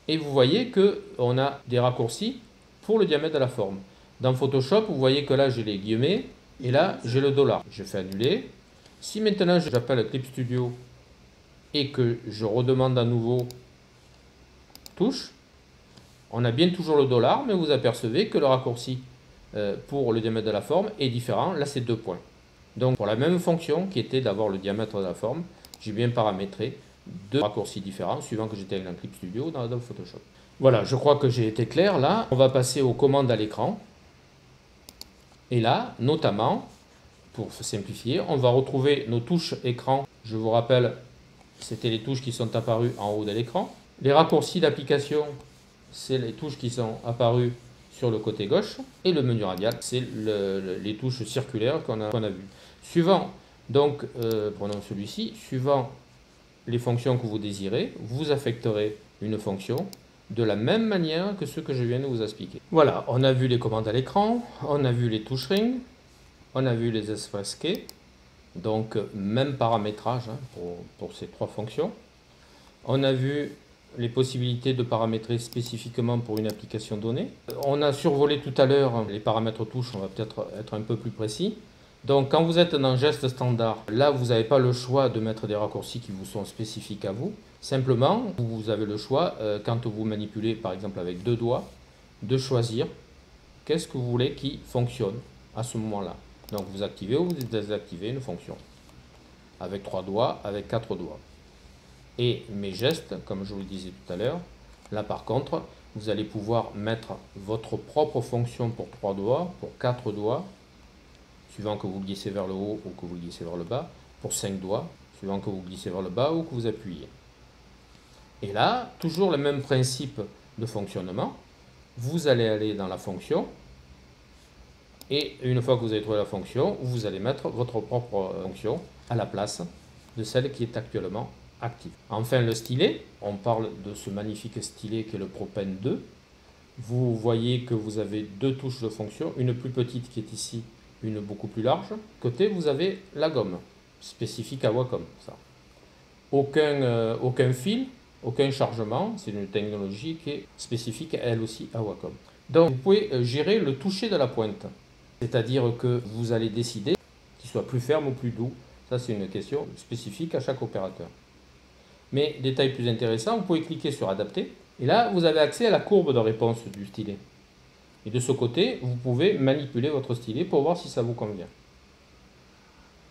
Et vous voyez qu'on a des raccourcis pour le diamètre de la forme. Dans Photoshop, vous voyez que là, j'ai les guillemets. Et là, j'ai le dollar. Je fais annuler. Si maintenant, j'appelle Clip Studio et que je redemande à nouveau touche, on a bien toujours le dollar, mais vous apercevez que le raccourci euh, pour le diamètre de la forme est différent. Là, c'est deux points. Donc pour la même fonction qui était d'avoir le diamètre de la forme, j'ai bien paramétré deux raccourcis différents suivant que j'étais dans Clip Studio dans Adobe Photoshop. Voilà, je crois que j'ai été clair là. On va passer aux commandes à l'écran. Et là, notamment, pour simplifier, on va retrouver nos touches écran. Je vous rappelle, c'était les touches qui sont apparues en haut de l'écran. Les raccourcis d'application, c'est les touches qui sont apparues sur le côté gauche. Et le menu radial, c'est les touches circulaires qu'on a, a vues. Suivant, donc, euh, prenons celui-ci, suivant les fonctions que vous désirez, vous affecterez une fonction de la même manière que ce que je viens de vous expliquer. Voilà, on a vu les commandes à l'écran, on a vu les touches ring, on a vu les espaces keys, donc même paramétrage hein, pour, pour ces trois fonctions. On a vu les possibilités de paramétrer spécifiquement pour une application donnée. On a survolé tout à l'heure les paramètres touches, on va peut-être être un peu plus précis. Donc quand vous êtes dans geste standard, là vous n'avez pas le choix de mettre des raccourcis qui vous sont spécifiques à vous. Simplement, vous avez le choix, euh, quand vous manipulez par exemple avec deux doigts, de choisir qu'est-ce que vous voulez qui fonctionne à ce moment-là. Donc vous activez ou vous désactivez une fonction. Avec trois doigts, avec quatre doigts et mes gestes, comme je vous le disais tout à l'heure. Là par contre, vous allez pouvoir mettre votre propre fonction pour trois doigts, pour quatre doigts, suivant que vous glissez vers le haut ou que vous glissez vers le bas, pour cinq doigts, suivant que vous glissez vers le bas ou que vous appuyez. Et là, toujours le même principe de fonctionnement. Vous allez aller dans la fonction, et une fois que vous avez trouvé la fonction, vous allez mettre votre propre fonction à la place de celle qui est actuellement actif. Enfin, le stylet, on parle de ce magnifique stylet qui est le Propen 2. Vous voyez que vous avez deux touches de fonction, une plus petite qui est ici, une beaucoup plus large. Côté, vous avez la gomme, spécifique à Wacom. Euh, aucun fil, aucun chargement, c'est une technologie qui est spécifique elle aussi à Wacom. Donc, vous pouvez euh, gérer le toucher de la pointe, c'est-à-dire que vous allez décider qu'il soit plus ferme ou plus doux. Ça, c'est une question spécifique à chaque opérateur. Mais détail plus intéressant, vous pouvez cliquer sur Adapter. Et là, vous avez accès à la courbe de réponse du stylet. Et de ce côté, vous pouvez manipuler votre stylet pour voir si ça vous convient.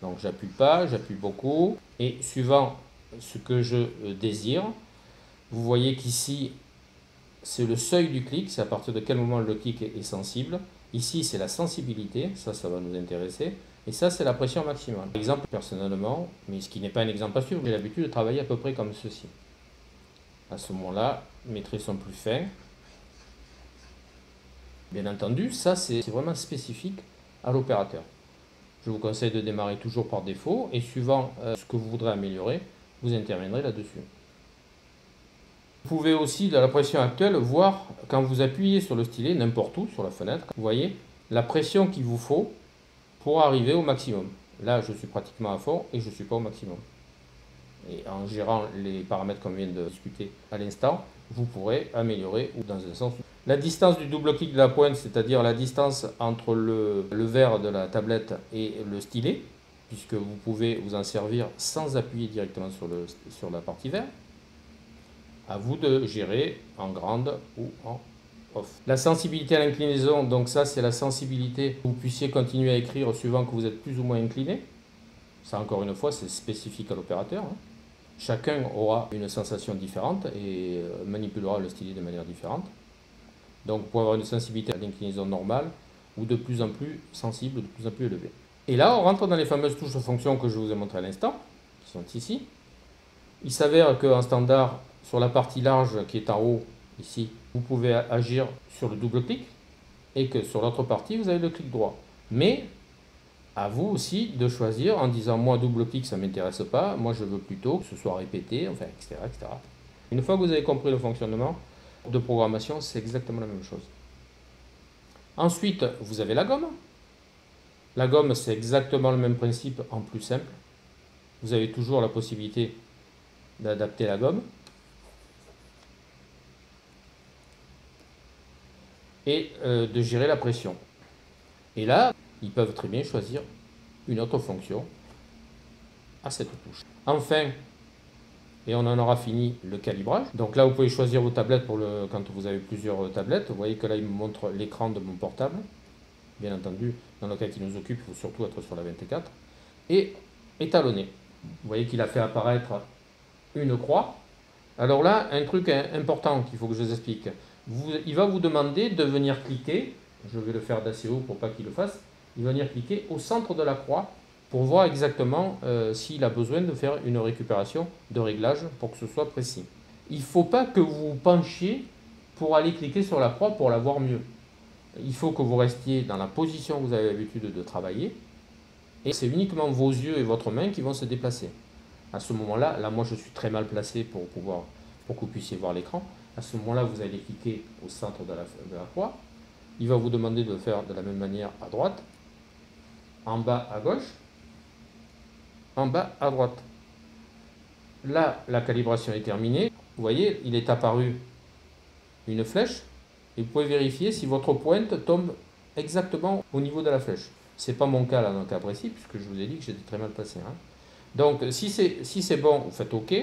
Donc j'appuie pas, j'appuie beaucoup. Et suivant ce que je euh, désire, vous voyez qu'ici, c'est le seuil du clic, c'est à partir de quel moment le clic est sensible. Ici, c'est la sensibilité, ça, ça va nous intéresser. Et ça, c'est la pression maximale. Par exemple, personnellement, mais ce qui n'est pas un exemple à suivre, j'ai l'habitude de travailler à peu près comme ceci. À ce moment-là, mes traits sont plus fins. Bien entendu, ça, c'est vraiment spécifique à l'opérateur. Je vous conseille de démarrer toujours par défaut et suivant euh, ce que vous voudrez améliorer, vous interviendrez là-dessus. Vous pouvez aussi, dans la pression actuelle, voir quand vous appuyez sur le stylet, n'importe où, sur la fenêtre, vous voyez la pression qu'il vous faut pour arriver au maximum. Là, je suis pratiquement à fond et je ne suis pas au maximum. Et en gérant les paramètres qu'on vient de discuter à l'instant, vous pourrez améliorer ou dans un sens. La distance du double clic de la pointe, c'est-à-dire la distance entre le, le verre de la tablette et le stylet, puisque vous pouvez vous en servir sans appuyer directement sur, le, sur la partie vert. À vous de gérer en grande ou en off. La sensibilité à l'inclinaison, donc ça c'est la sensibilité que vous puissiez continuer à écrire suivant que vous êtes plus ou moins incliné. Ça encore une fois c'est spécifique à l'opérateur. Hein. Chacun aura une sensation différente et euh, manipulera le stylet de manière différente. Donc pour avoir une sensibilité à l'inclinaison normale ou de plus en plus sensible, de plus en plus élevée. Et là on rentre dans les fameuses touches de fonction que je vous ai montrées à l'instant, qui sont ici. Il s'avère qu'en standard, sur la partie large qui est en haut, ici, vous pouvez agir sur le double clic et que sur l'autre partie, vous avez le clic droit. Mais à vous aussi de choisir en disant moi double clic ça m'intéresse pas, moi je veux plutôt que ce soit répété, enfin etc., etc. Une fois que vous avez compris le fonctionnement de programmation, c'est exactement la même chose. Ensuite, vous avez la gomme. La gomme, c'est exactement le même principe en plus simple. Vous avez toujours la possibilité d'adapter la gomme. Et euh, de gérer la pression. Et là, ils peuvent très bien choisir une autre fonction à cette touche. Enfin, et on en aura fini le calibrage. Donc là, vous pouvez choisir vos tablettes pour le, quand vous avez plusieurs tablettes. Vous voyez que là, il me montre l'écran de mon portable. Bien entendu, dans le cas qui nous occupe, il faut surtout être sur la 24. Et étalonner. Vous voyez qu'il a fait apparaître une croix. Alors là, un truc important qu'il faut que je vous explique. il va vous demander de venir cliquer, je vais le faire d'assez haut pour pas qu'il le fasse, il va venir cliquer au centre de la croix pour voir exactement euh, s'il a besoin de faire une récupération de réglage pour que ce soit précis. Il ne faut pas que vous penchiez pour aller cliquer sur la croix pour la voir mieux. Il faut que vous restiez dans la position que vous avez l'habitude de travailler et c'est uniquement vos yeux et votre main qui vont se déplacer à ce moment-là, là moi je suis très mal placé pour pouvoir pour que vous puissiez voir l'écran. À ce moment-là, vous allez cliquer au centre de la, de la croix. Il va vous demander de le faire de la même manière à droite, en bas à gauche, en bas à droite. Là, la calibration est terminée. Vous voyez, il est apparu une flèche et vous pouvez vérifier si votre pointe tombe exactement au niveau de la flèche. Ce n'est pas mon cas là dans le cas précis, puisque je vous ai dit que j'étais très mal placé. Hein. Donc, si c'est si bon, vous faites OK.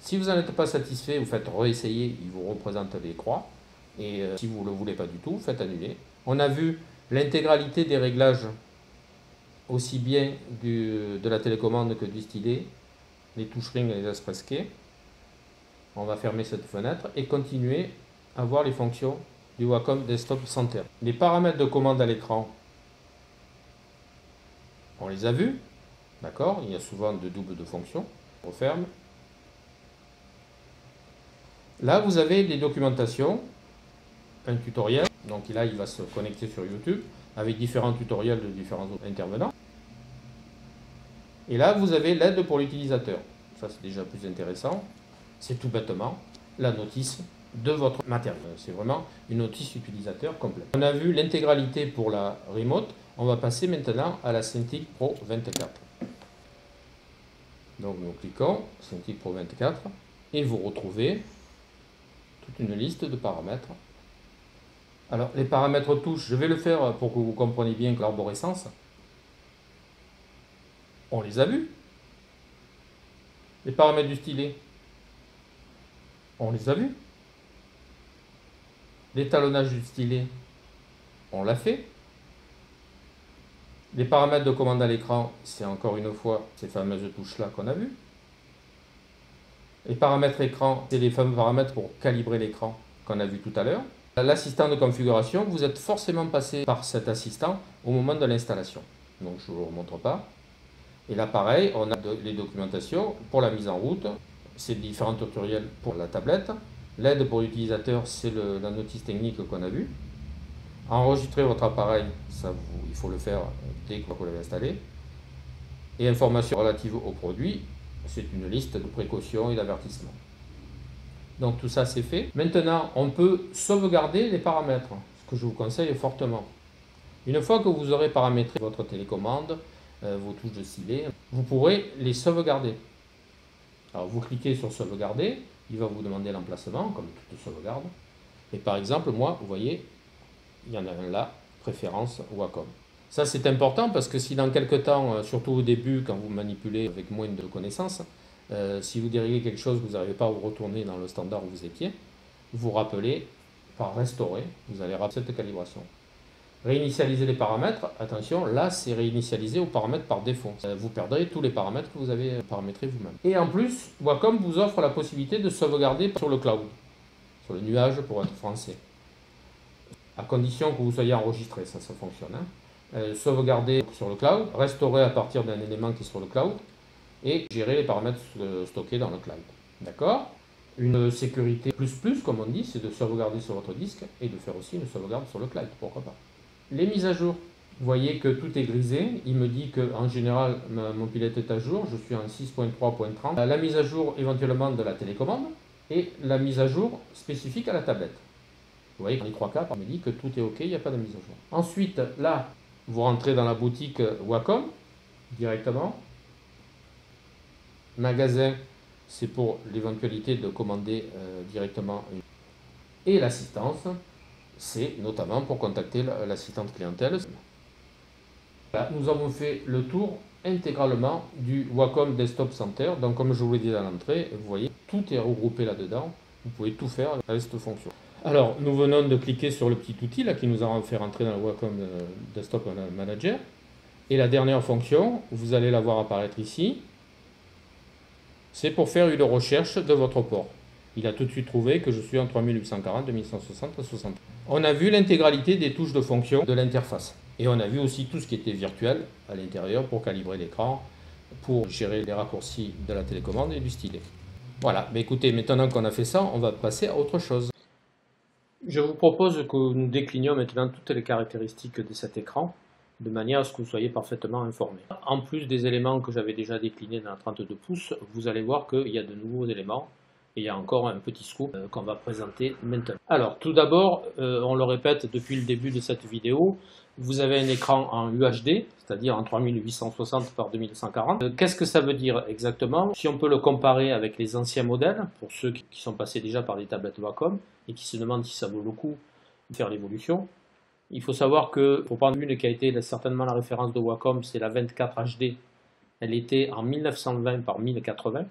Si vous n'en êtes pas satisfait, vous faites réessayer, il vous représente les croix. Et euh, si vous ne le voulez pas du tout, faites annuler. On a vu l'intégralité des réglages, aussi bien de la télécommande que du stylet, les touches ring et les express keys. On va fermer cette fenêtre et continuer à voir les fonctions du Wacom Desktop Center. Les paramètres de commande à l'écran, on les a vus. D'accord? Il y a souvent de doubles de fonctions. On referme. Là, vous avez les documentations, un tutoriel. Donc là, il va se connecter sur YouTube avec différents tutoriels de différents intervenants. Et là, vous avez l'aide pour l'utilisateur. Ça, c'est déjà plus intéressant. C'est tout bêtement la notice de votre matériel. C'est vraiment une notice utilisateur complète. On a vu l'intégralité pour la remote. On va passer maintenant à la Cintiq Pro 24. Donc nous cliquons, Cintiq Pro 24, et vous retrouvez toute une liste de paramètres. Alors les paramètres touches, je vais le faire pour que vous compreniez bien l'arborescence, on les a vus. Les paramètres du stylet, on les a vus. L'étalonnage du stylet, on l'a fait. Les paramètres de commande à l'écran, c'est encore une fois ces fameuses touches-là qu'on a vues. Les paramètres écran, c'est les fameux paramètres pour calibrer l'écran qu'on a vu tout à l'heure. L'assistant de configuration, vous êtes forcément passé par cet assistant au moment de l'installation. Donc je ne vous le remontre pas. Et là pareil, on a les documentations pour la mise en route, c'est différents tutoriels pour la tablette. L'aide pour l'utilisateur, c'est la notice technique qu'on a vue. Enregistrer votre appareil, ça il faut le faire dès que vous l'avez installé. Et informations relatives au produit, c'est une liste de précautions et d'avertissements. Donc tout ça c'est fait. Maintenant, on peut sauvegarder les paramètres, ce que je vous conseille fortement. Une fois que vous aurez paramétré votre télécommande, vos touches de ciblé, vous pourrez les sauvegarder. Alors vous cliquez sur sauvegarder, il va vous demander l'emplacement, comme toute sauvegarde. Et par exemple, moi, vous voyez, il y en a un là, préférence Wacom. Ça c'est important parce que si dans quelques temps, euh, surtout au début, quand vous manipulez avec moins de connaissances, euh, si vous déréglez quelque chose, vous n'arrivez pas à vous retourner dans le standard où vous étiez, vous rappelez par restaurer, vous allez rappeler cette calibration. Réinitialiser les paramètres, attention, là c'est réinitialisé aux paramètres par défaut. Euh, vous perdrez tous les paramètres que vous avez paramétrés vous-même. Et en plus, Wacom vous offre la possibilité de sauvegarder sur le cloud, sur le nuage pour être français. À condition que vous soyez enregistré, ça, ça fonctionne. Hein. Euh, sauvegarder sur le cloud, restaurer à partir d'un élément qui est sur le cloud, et gérer les paramètres stockés dans le cloud. D'accord? Une sécurité plus plus, comme on dit, c'est de sauvegarder sur votre disque et de faire aussi une sauvegarde sur le cloud, pourquoi pas. Les mises à jour. Vous voyez que tout est grisé. Il me dit que en général, mon pilote est à jour. Je suis en 6.3.30. La mise à jour éventuellement de la télécommande et la mise à jour spécifique à la tablette. Vous voyez, dans les trois cas, on me dit que tout est OK, il n'y a pas de mise à jour. Ensuite, là, vous rentrez dans la boutique Wacom directement. Magasin, c'est pour l'éventualité de commander euh, directement. Et l'assistance, c'est notamment pour contacter l'assistante clientèle. nous avons fait le tour intégralement du Wacom Desktop Center. Donc comme je vous l'ai dit à l'entrée, vous voyez, tout est regroupé là-dedans. Vous pouvez tout faire avec cette fonction. Alors, nous venons de cliquer sur le petit outil qui nous a fait rentrer dans le Wacom euh, Desktop Manager. Et la dernière fonction, vous allez la voir apparaître ici, c'est pour faire une recherche de votre port. Il a tout de suite trouvé que je suis en 3840, 2160, 60. On a vu l'intégralité des touches de fonction de l'interface. Et on a vu aussi tout ce qui était virtuel à l'intérieur pour calibrer l'écran, pour gérer les raccourcis de la télécommande et du stylet. Voilà, mais écoutez, maintenant qu'on a fait ça, on va passer à autre chose. Je vous propose que nous déclinions maintenant toutes les caractéristiques de cet écran de manière à ce que vous soyez parfaitement informé. En plus des éléments que j'avais déjà déclinés dans la 32 pouces, vous allez voir qu'il y a de nouveaux éléments il y a encore un petit scoop euh, qu'on va présenter maintenant. Alors tout d'abord, euh, on le répète depuis le début de cette vidéo, vous avez un écran en UHD, c'est-à-dire en 3860 par 2140. Euh, qu'est-ce que ça veut dire exactement? Si on peut le comparer avec les anciens modèles, pour ceux qui sont passés déjà par des tablettes Wacom et qui se demandent si ça vaut le coup de faire l'évolution, il faut savoir que, pour prendre une qui a été certainement la référence de Wacom, c'est la 24 HD. Elle était en 1920 par 1080.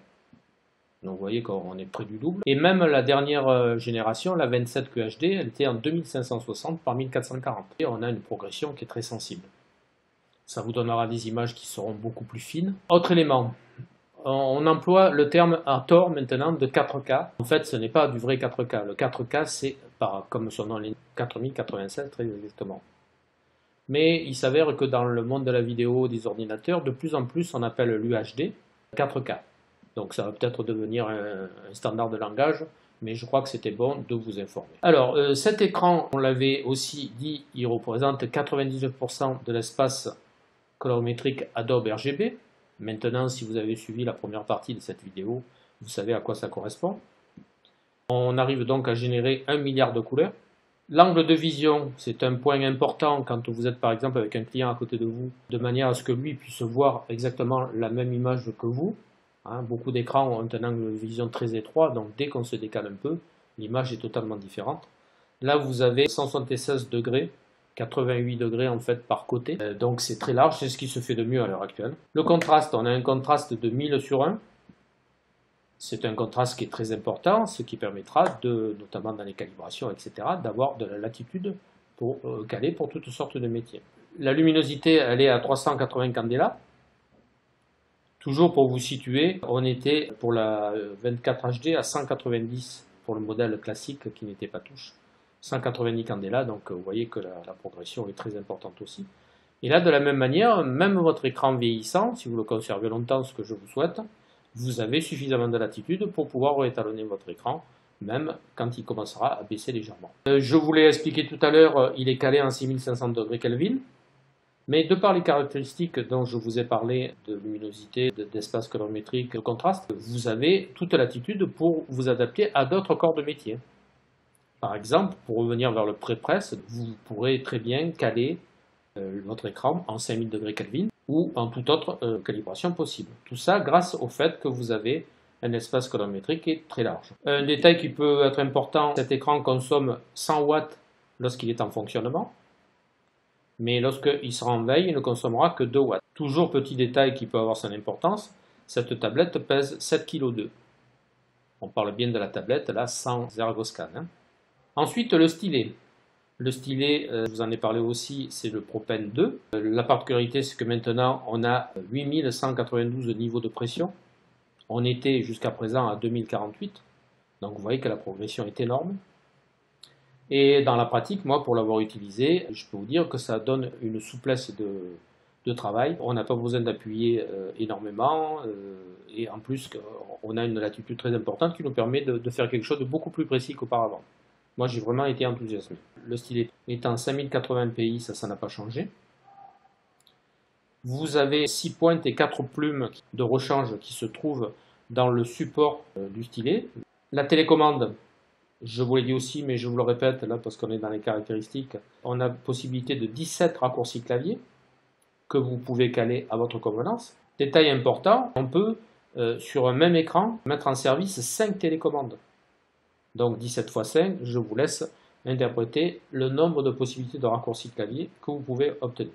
Donc vous voyez qu'on est près du double. Et même la dernière euh, génération, la 27 QHD, elle était en 2560 par 1440. Et on a une progression qui est très sensible. Ça vous donnera des images qui seront beaucoup plus fines. Autre élément, on emploie le terme à tort maintenant de 4K. En fait, ce n'est pas du vrai 4K. Le 4K, c'est comme son nom l'indique, 4087 très exactement. Mais il s'avère que dans le monde de la vidéo des ordinateurs, de plus en plus on appelle l'UHD 4K. Donc ça va peut-être devenir un, standard de langage, mais je crois que c'était bon de vous informer. Alors euh, cet écran, on l'avait aussi dit, il représente 99% de l'espace colorimétrique Adobe RGB. Maintenant, si vous avez suivi la première partie de cette vidéo, vous savez à quoi ça correspond. On arrive donc à générer un milliard de couleurs. L'angle de vision, c'est un point important quand vous êtes par exemple avec un client à côté de vous, de manière à ce que lui puisse voir exactement la même image que vous. Hein, beaucoup d'écrans ont un angle de vision très étroit, donc dès qu'on se décale un peu, l'image est totalement différente. Là, vous avez 176 degrés, 88 degrés en fait par côté, euh, donc c'est très large, c'est ce qui se fait de mieux à l'heure actuelle. Le contraste, on a un contraste de 1000 sur 1, c'est un contraste qui est très important, ce qui permettra, de, notamment dans les calibrations, etc., d'avoir de la latitude pour euh, caler pour toutes sortes de métiers. La luminosité, elle est à 380 candela. Toujours pour vous situer, on était pour la 24 HD à 190 pour le modèle classique qui n'était pas touche. 190 candela, donc vous voyez que la, progression est très importante aussi. Et là, de la même manière, même votre écran vieillissant, si vous le conservez longtemps, ce que je vous souhaite, vous avez suffisamment de latitude pour pouvoir réétalonner votre écran, même quand il commencera à baisser légèrement. Euh, je vous l'ai expliqué tout à l'heure, euh, il est calé en 6500 degrés Kelvin, mais de par les caractéristiques dont je vous ai parlé, de luminosité, d'espace colorimétrique, de contraste, vous avez toute latitude pour vous adapter à d'autres corps de métier. Par exemple, pour revenir vers le pré-presse, vous pourrez très bien caler euh, votre écran en 5000 degrés Kelvin ou en toute autre euh, calibration possible. Tout ça grâce au fait que vous avez un espace colorimétrique qui est très large. Un détail qui peut être important, cet écran consomme 100 watts lorsqu'il est en fonctionnement, mais lorsqu'il sera en veille, il ne consommera que 2 watts. Toujours petit détail qui peut avoir son importance, cette tablette pèse 7 kg 2. On parle bien de la tablette là sans ergoscan. Hein. Ensuite le stylet. Le stylet, euh, je vous en ai parlé aussi, c'est le Propane 2. Euh, la particularité, c'est que maintenant, on a 8192 niveaux de pression. On était jusqu'à présent à 2048. Donc vous voyez que la progression est énorme. Et dans la pratique, moi, pour l'avoir utilisé, je peux vous dire que ça donne une souplesse de, travail. On n'a pas besoin d'appuyer euh, énormément. et en plus, on a une latitude très importante qui nous permet de faire quelque chose de beaucoup plus précis qu'auparavant. Moi, j'ai vraiment été enthousiasmé. Le stylet est en 5080 pi, ça, ça n'a pas changé. Vous avez 6 pointes et 4 plumes de rechange qui se trouvent dans le support euh, du stylet. La télécommande, je vous l'ai dit aussi, mais je vous le répète là parce qu'on est dans les caractéristiques, on a possibilité de 17 raccourcis clavier que vous pouvez caler à votre convenance. Détail important, on peut euh, sur un même écran mettre en service 5 télécommandes. Donc 17 x 5, je vous laisse interpréter le nombre de possibilités de raccourcis clavier que vous pouvez obtenir.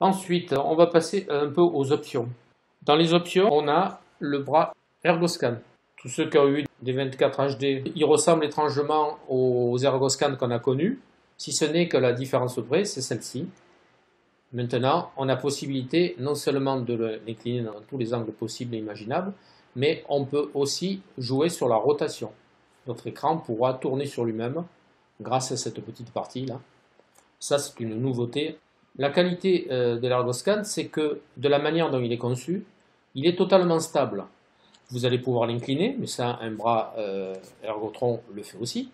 Ensuite, on va passer un peu aux options. Dans les options, on a le bras ErgoScan. Tous ceux qui ont eu des 24 HD, ils ressemblent étrangement aux ErgoScan qu'on a connus, si ce n'est que la différence près, c'est celle-ci. Maintenant, on a possibilité non seulement de l'incliner dans tous les angles possibles et imaginables, mais on peut aussi jouer sur la rotation notre écran pourra tourner sur lui-même grâce à cette petite partie là. Ça c'est une nouveauté. La qualité euh, de l'ergoscan c'est que de la manière dont il est conçu, il est totalement stable. Vous allez pouvoir l'incliner, mais ça un bras euh, ergotron le fait aussi.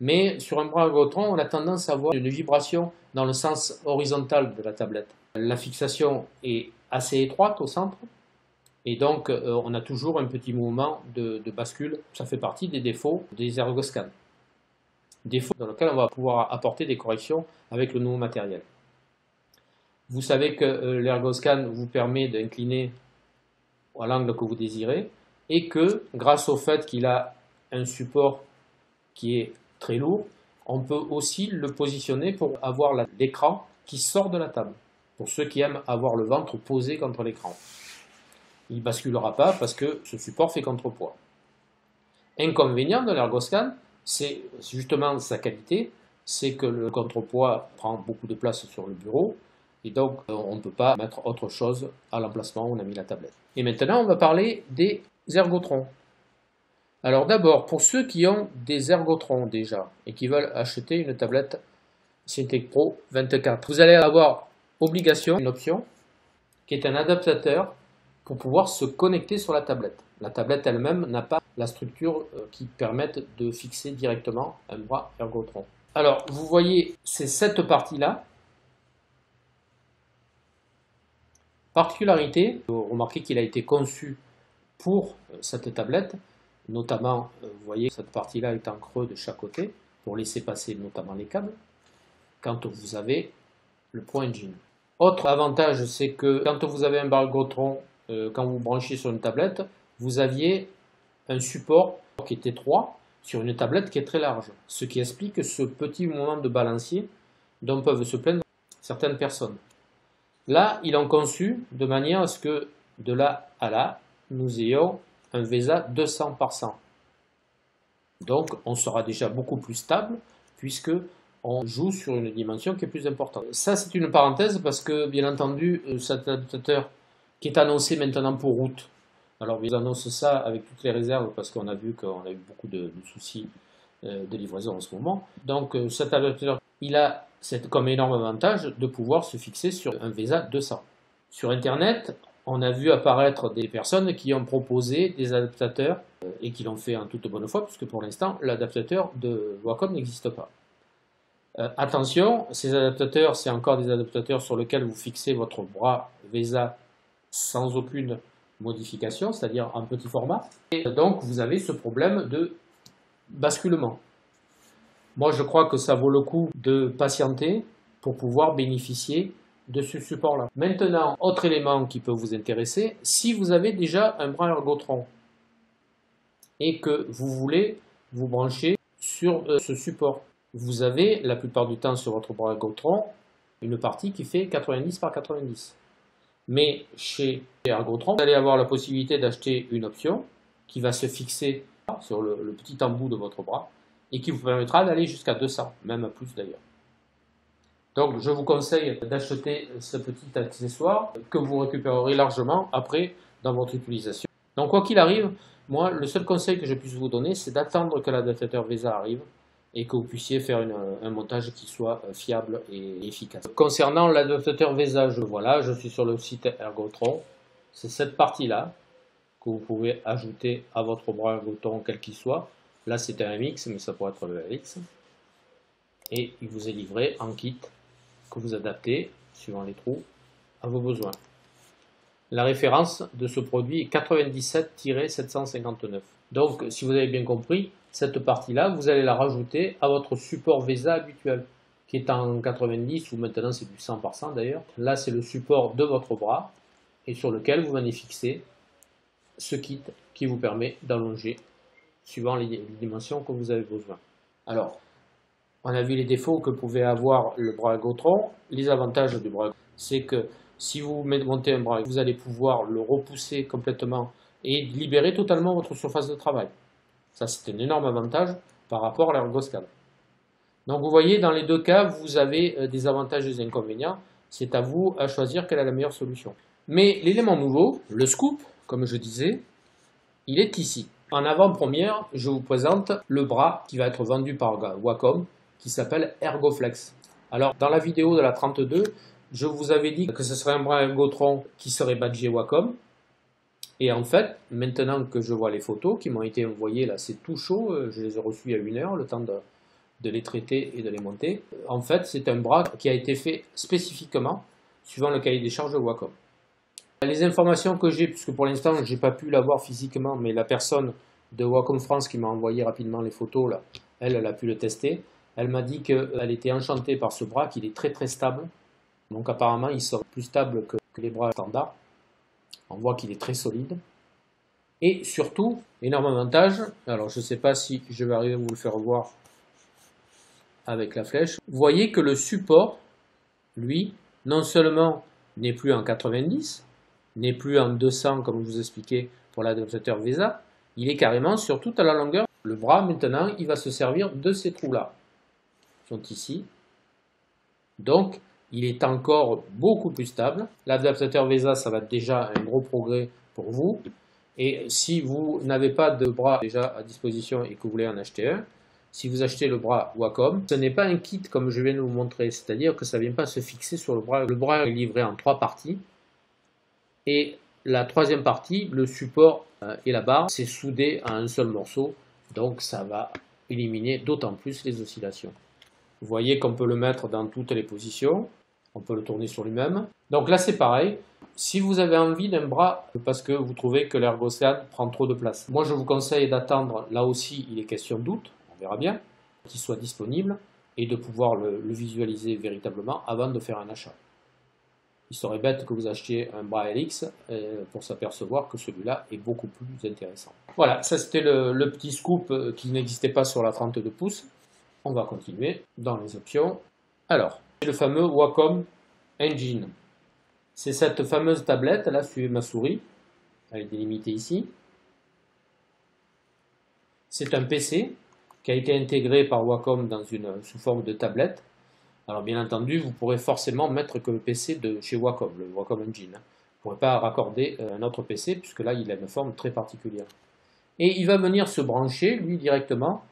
Mais sur un bras ergotron, on a tendance à avoir une vibration dans le sens horizontal de la tablette. La fixation est assez étroite au centre, et donc, euh, on a toujours un petit mouvement de, bascule. Ça fait partie des défauts des ergoscans. Défauts dans lesquels on va pouvoir apporter des corrections avec le nouveau matériel. Vous savez que euh, l'ergoscan vous permet d'incliner à l'angle que vous désirez et que grâce au fait qu'il a un support qui est très lourd, on peut aussi le positionner pour avoir l'écran qui sort de la table, pour ceux qui aiment avoir le ventre posé contre l'écran il ne basculera pas parce que ce support fait contrepoids. Inconvénient de l'ergoscan, c'est justement sa qualité, c'est que le contrepoids prend beaucoup de place sur le bureau et donc euh, on ne peut pas mettre autre chose à l'emplacement où on a mis la tablette. Et maintenant on va parler des ergotrons. Alors d'abord, pour ceux qui ont des ergotrons déjà et qui veulent acheter une tablette Syntec Pro 24, vous allez avoir obligation, une option, qui est un adaptateur pour pouvoir se connecter sur la tablette. La tablette elle-même n'a pas la structure euh, qui permette de fixer directement un bras ergotron. Alors, vous voyez, c'est cette partie-là. Particularité, remarquez qu'il a été conçu pour euh, cette tablette, notamment, euh, vous voyez, cette partie-là est en creux de chaque côté, pour laisser passer notamment les câbles, quand vous avez le point engine. Autre avantage, c'est que quand vous avez un ergotron euh, quand vous branchez sur une tablette, vous aviez un support qui est étroit sur une tablette qui est très large. Ce qui explique ce petit moment de balancier dont peuvent se plaindre certaines personnes. Là, ils ont conçu de manière à ce que de là à là, nous ayons un VESA 200 par 100. Donc, on sera déjà beaucoup plus stable puisque on joue sur une dimension qui est plus importante. Ça, c'est une parenthèse parce que, bien entendu, euh, cet adaptateur qui est annoncé maintenant pour route, alors ils annoncent ça avec toutes les réserves parce qu'on a vu qu'on a eu beaucoup de, soucis euh, de livraison en ce moment. Donc euh, cet adaptateur, il a comme énorme avantage de pouvoir se fixer sur un VESA 200. Sur Internet, on a vu apparaître des personnes qui ont proposé des adaptateurs et qui l'ont fait en toute bonne foi, puisque pour l'instant, l'adaptateur de Wacom n'existe pas. Euh, attention, ces adaptateurs, c'est encore des adaptateurs sur lesquels vous fixez votre bras VESA sans aucune modification, c'est-à-dire en petit format. Et donc, vous avez ce problème de basculement. Moi, je crois que ça vaut le coup de patienter pour pouvoir bénéficier de ce support-là. Maintenant, autre élément qui peut vous intéresser, si vous avez déjà un bras ergotron et que vous voulez vous brancher sur euh, ce support, vous avez la plupart du temps sur votre bras Ergotron une partie qui fait 90 par 90. Mais chez Ergotron, vous allez avoir la possibilité d'acheter une option qui va se fixer sur le, petit embout de votre bras et qui vous permettra d'aller jusqu'à 200, même plus d'ailleurs. Donc je vous conseille d'acheter ce petit accessoire que vous récupérerez largement après dans votre utilisation. Donc quoi qu'il arrive, moi le seul conseil que je puisse vous donner c'est d'attendre que l'adaptateur VESA arrive et que vous puissiez faire un montage qui soit fiable et efficace. Concernant l'adaptateur VESA, je, voilà, je suis sur le site Ergotron. C'est cette partie-là que vous pouvez ajouter à votre bras Ergotron quel qu'il soit. Là c'est un MX, mais ça pourrait être le LX. Et il vous est livré en kit que vous adaptez, suivant les trous, à vos besoins. La référence de ce produit est 97-759. Donc, si vous avez bien compris, cette partie-là, vous allez la rajouter à votre support VESA habituel, qui est en 90 ou maintenant c'est du 100 par 100 d'ailleurs. Là, c'est le support de votre bras et sur lequel vous venez fixer ce kit qui vous permet d'allonger suivant les, dimensions que vous avez besoin. Alors, on a vu les défauts que pouvait avoir le bras Gautron. Les avantages du bras, c'est que si vous montez un bras, vous allez pouvoir le repousser complètement et libérer totalement votre surface de travail. Ça, c'est un énorme avantage par rapport à l'ergoscan. Donc vous voyez, dans les deux cas, vous avez euh, des avantages et des inconvénients. C'est à vous à choisir quelle est la meilleure solution. Mais l'élément nouveau, le scoop, comme je disais, il est ici. En avant-première, je vous présente le bras qui va être vendu par Wacom, qui s'appelle Ergoflex. Alors, dans la vidéo de la 32, je vous avais dit que ce serait un bras Ergotron qui serait badgé Wacom. Et en fait, maintenant que je vois les photos qui m'ont été envoyées, là c'est tout chaud, euh, je les ai reçues à une heure, le temps de, les traiter et de les monter. En fait, c'est un bras qui a été fait spécifiquement suivant le cahier des charges de Wacom. Les informations que j'ai, puisque pour l'instant je n'ai pas pu l'avoir physiquement, mais la personne de Wacom France qui m'a envoyé rapidement les photos, là, elle, elle a pu le tester. Elle m'a dit qu'elle était enchantée par ce bras, qu'il est très très stable. Donc apparemment, il sera plus stable que les bras standards. On voit qu'il est très solide. Et surtout, énorme avantage, alors je ne sais pas si je vais arriver à vous le faire voir avec la flèche, vous voyez que le support, lui, non seulement n'est plus en 90, n'est plus en 200 comme je vous expliquais pour l'adaptateur VESA, il est carrément sur toute la longueur. Le bras, maintenant, il va se servir de ces trous-là. Ils sont ici. Donc, il est encore beaucoup plus stable. L'adaptateur VESA, ça va être déjà un gros progrès pour vous. Et si vous n'avez pas de bras déjà à disposition et que vous voulez en acheter un, si vous achetez le bras Wacom, ce n'est pas un kit comme je viens de vous montrer, c'est-à-dire que ça ne vient pas se fixer sur le bras. Le bras est livré en trois parties. Et la troisième partie, le support euh, et la barre, c'est soudé à un seul morceau. Donc ça va éliminer d'autant plus les oscillations. Vous voyez qu'on peut le mettre dans toutes les positions. On peut le tourner sur lui-même. Donc là, c'est pareil. Si vous avez envie d'un bras parce que vous trouvez que l'ergoscan prend trop de place, moi je vous conseille d'attendre, là aussi il est question d'août, on verra bien, qu'il soit disponible et de pouvoir le, visualiser véritablement avant de faire un achat. Il serait bête que vous achetiez un bras LX euh, pour s'apercevoir que celui-là est beaucoup plus intéressant. Voilà, ça c'était le, petit scoop euh, qui n'existait pas sur la 32 pouces. On va continuer dans les options. Alors, le fameux Wacom Engine. C'est cette fameuse tablette, là, suivez ma souris, elle est délimitée ici. C'est un PC qui a été intégré par Wacom sous forme de tablette. Alors bien entendu, vous pourrez forcément mettre que le PC de chez Wacom, le Wacom Engine. Vous ne pourrez pas raccorder euh, un autre PC, puisque là, il a une forme très particulière. Et il va venir se brancher, lui, directement,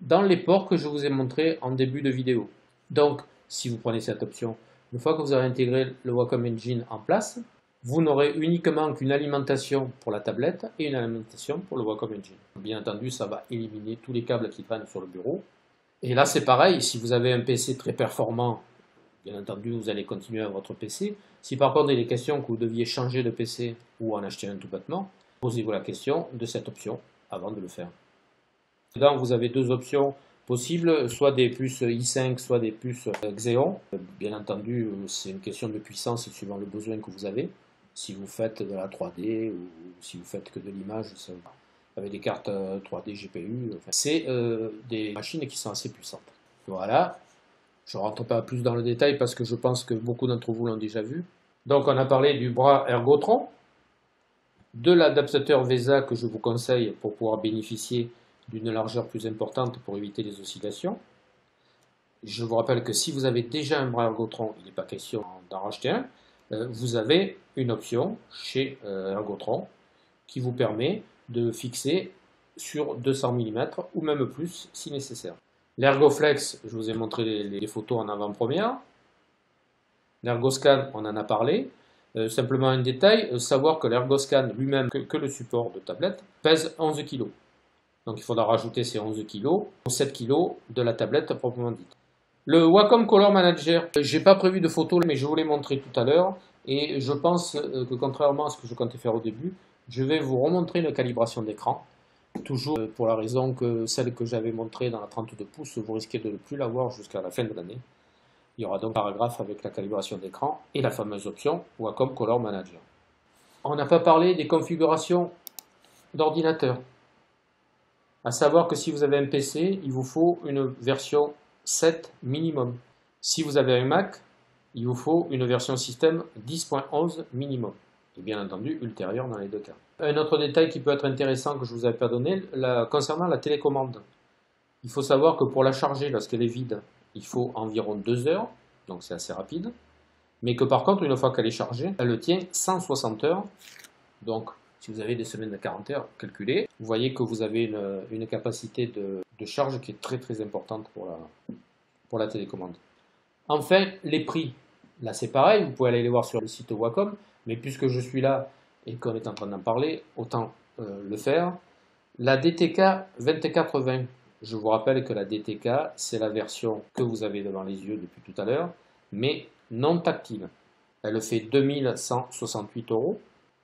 dans les ports que je vous ai montrés en début de vidéo. Donc, si vous prenez cette option, une fois que vous avez intégré le Wacom Engine en place, vous n'aurez uniquement qu'une alimentation pour la tablette et une alimentation pour le Wacom Engine. Bien entendu, ça va éliminer tous les câbles qui traînent sur le bureau. Et là, c'est pareil, si vous avez un PC très performant, bien entendu, vous allez continuer à votre PC. Si par contre il est question que vous deviez changer de PC ou en acheter un tout bêtement, posez-vous la question de cette option avant de le faire. Là, vous avez deux options possibles, soit des puces i5, soit des puces Xeon. Bien entendu, c'est une question de puissance suivant le besoin que vous avez si vous faites de la 3D ou si vous faites que de l'image des cartes 3D euh, GPU. c'est euh, des machines qui sont assez puissantes. Voilà, je ne rentre pas plus dans le détail parce que je pense que beaucoup d'entre vous l'ont déjà vu. Donc on a parlé du bras Ergotron, de l'adaptateur VESA que je vous conseille pour pouvoir bénéficier d'une largeur plus importante pour éviter les oscillations. Je vous rappelle que si vous avez déjà un bras Ergotron, il n'est pas question d'en racheter un. Euh, vous avez une option chez Ergotron qui vous permet de fixer sur 200 mm ou même plus si nécessaire. L'Ergoflex, je vous ai montré les, photos en avant-première. L'Ergoscan, on en a parlé. Euh, simplement un détail, savoir que l'Ergoscan lui-même, que, le support de tablette, pèse 11 kg. Donc il faudra rajouter ces 11 kg aux 7 kg de la tablette proprement dite. Le Wacom Color Manager, j'ai pas prévu de photo, mais je vous l'ai montré tout à l'heure. Et je pense euh, que contrairement à ce que je comptais faire au début, je vais vous remontrer une calibration d'écran. Toujours euh, pour la raison que celle que j'avais montrée dans la 32 pouces, vous risquez de ne plus la voir jusqu'à la fin de l'année. Il y aura donc un paragraphe avec la calibration d'écran et la fameuse option Wacom Color Manager. On n'a pas parlé des configurations d'ordinateur. À savoir que si vous avez un PC, il vous faut une version 7 minimum. Si vous avez un Mac, il vous faut une version système 10.11 minimum. Et bien entendu, ultérieure dans les deux cas. Un autre détail qui peut être intéressant que je vous avais pas donné, concernant la télécommande. Il faut savoir que pour la charger lorsqu'elle est vide, il faut environ 2 heures, donc c'est assez rapide. Mais que par contre, une fois qu'elle est chargée, elle tient 160 heures. Donc, si vous avez des semaines de 40 heures calculées, vous voyez que vous avez une, capacité de, de charge qui est très très importante pour la, pour la télécommande. Enfin, les prix. Là, c'est pareil, vous pouvez aller les voir sur le site Wacom, mais puisque je suis là et qu'on est en train d'en parler, autant euh, le faire. La DTK 2420, je vous rappelle que la DTK, c'est la version que vous avez devant les yeux depuis tout à l'heure, mais non tactile. Elle fait 2168 euros.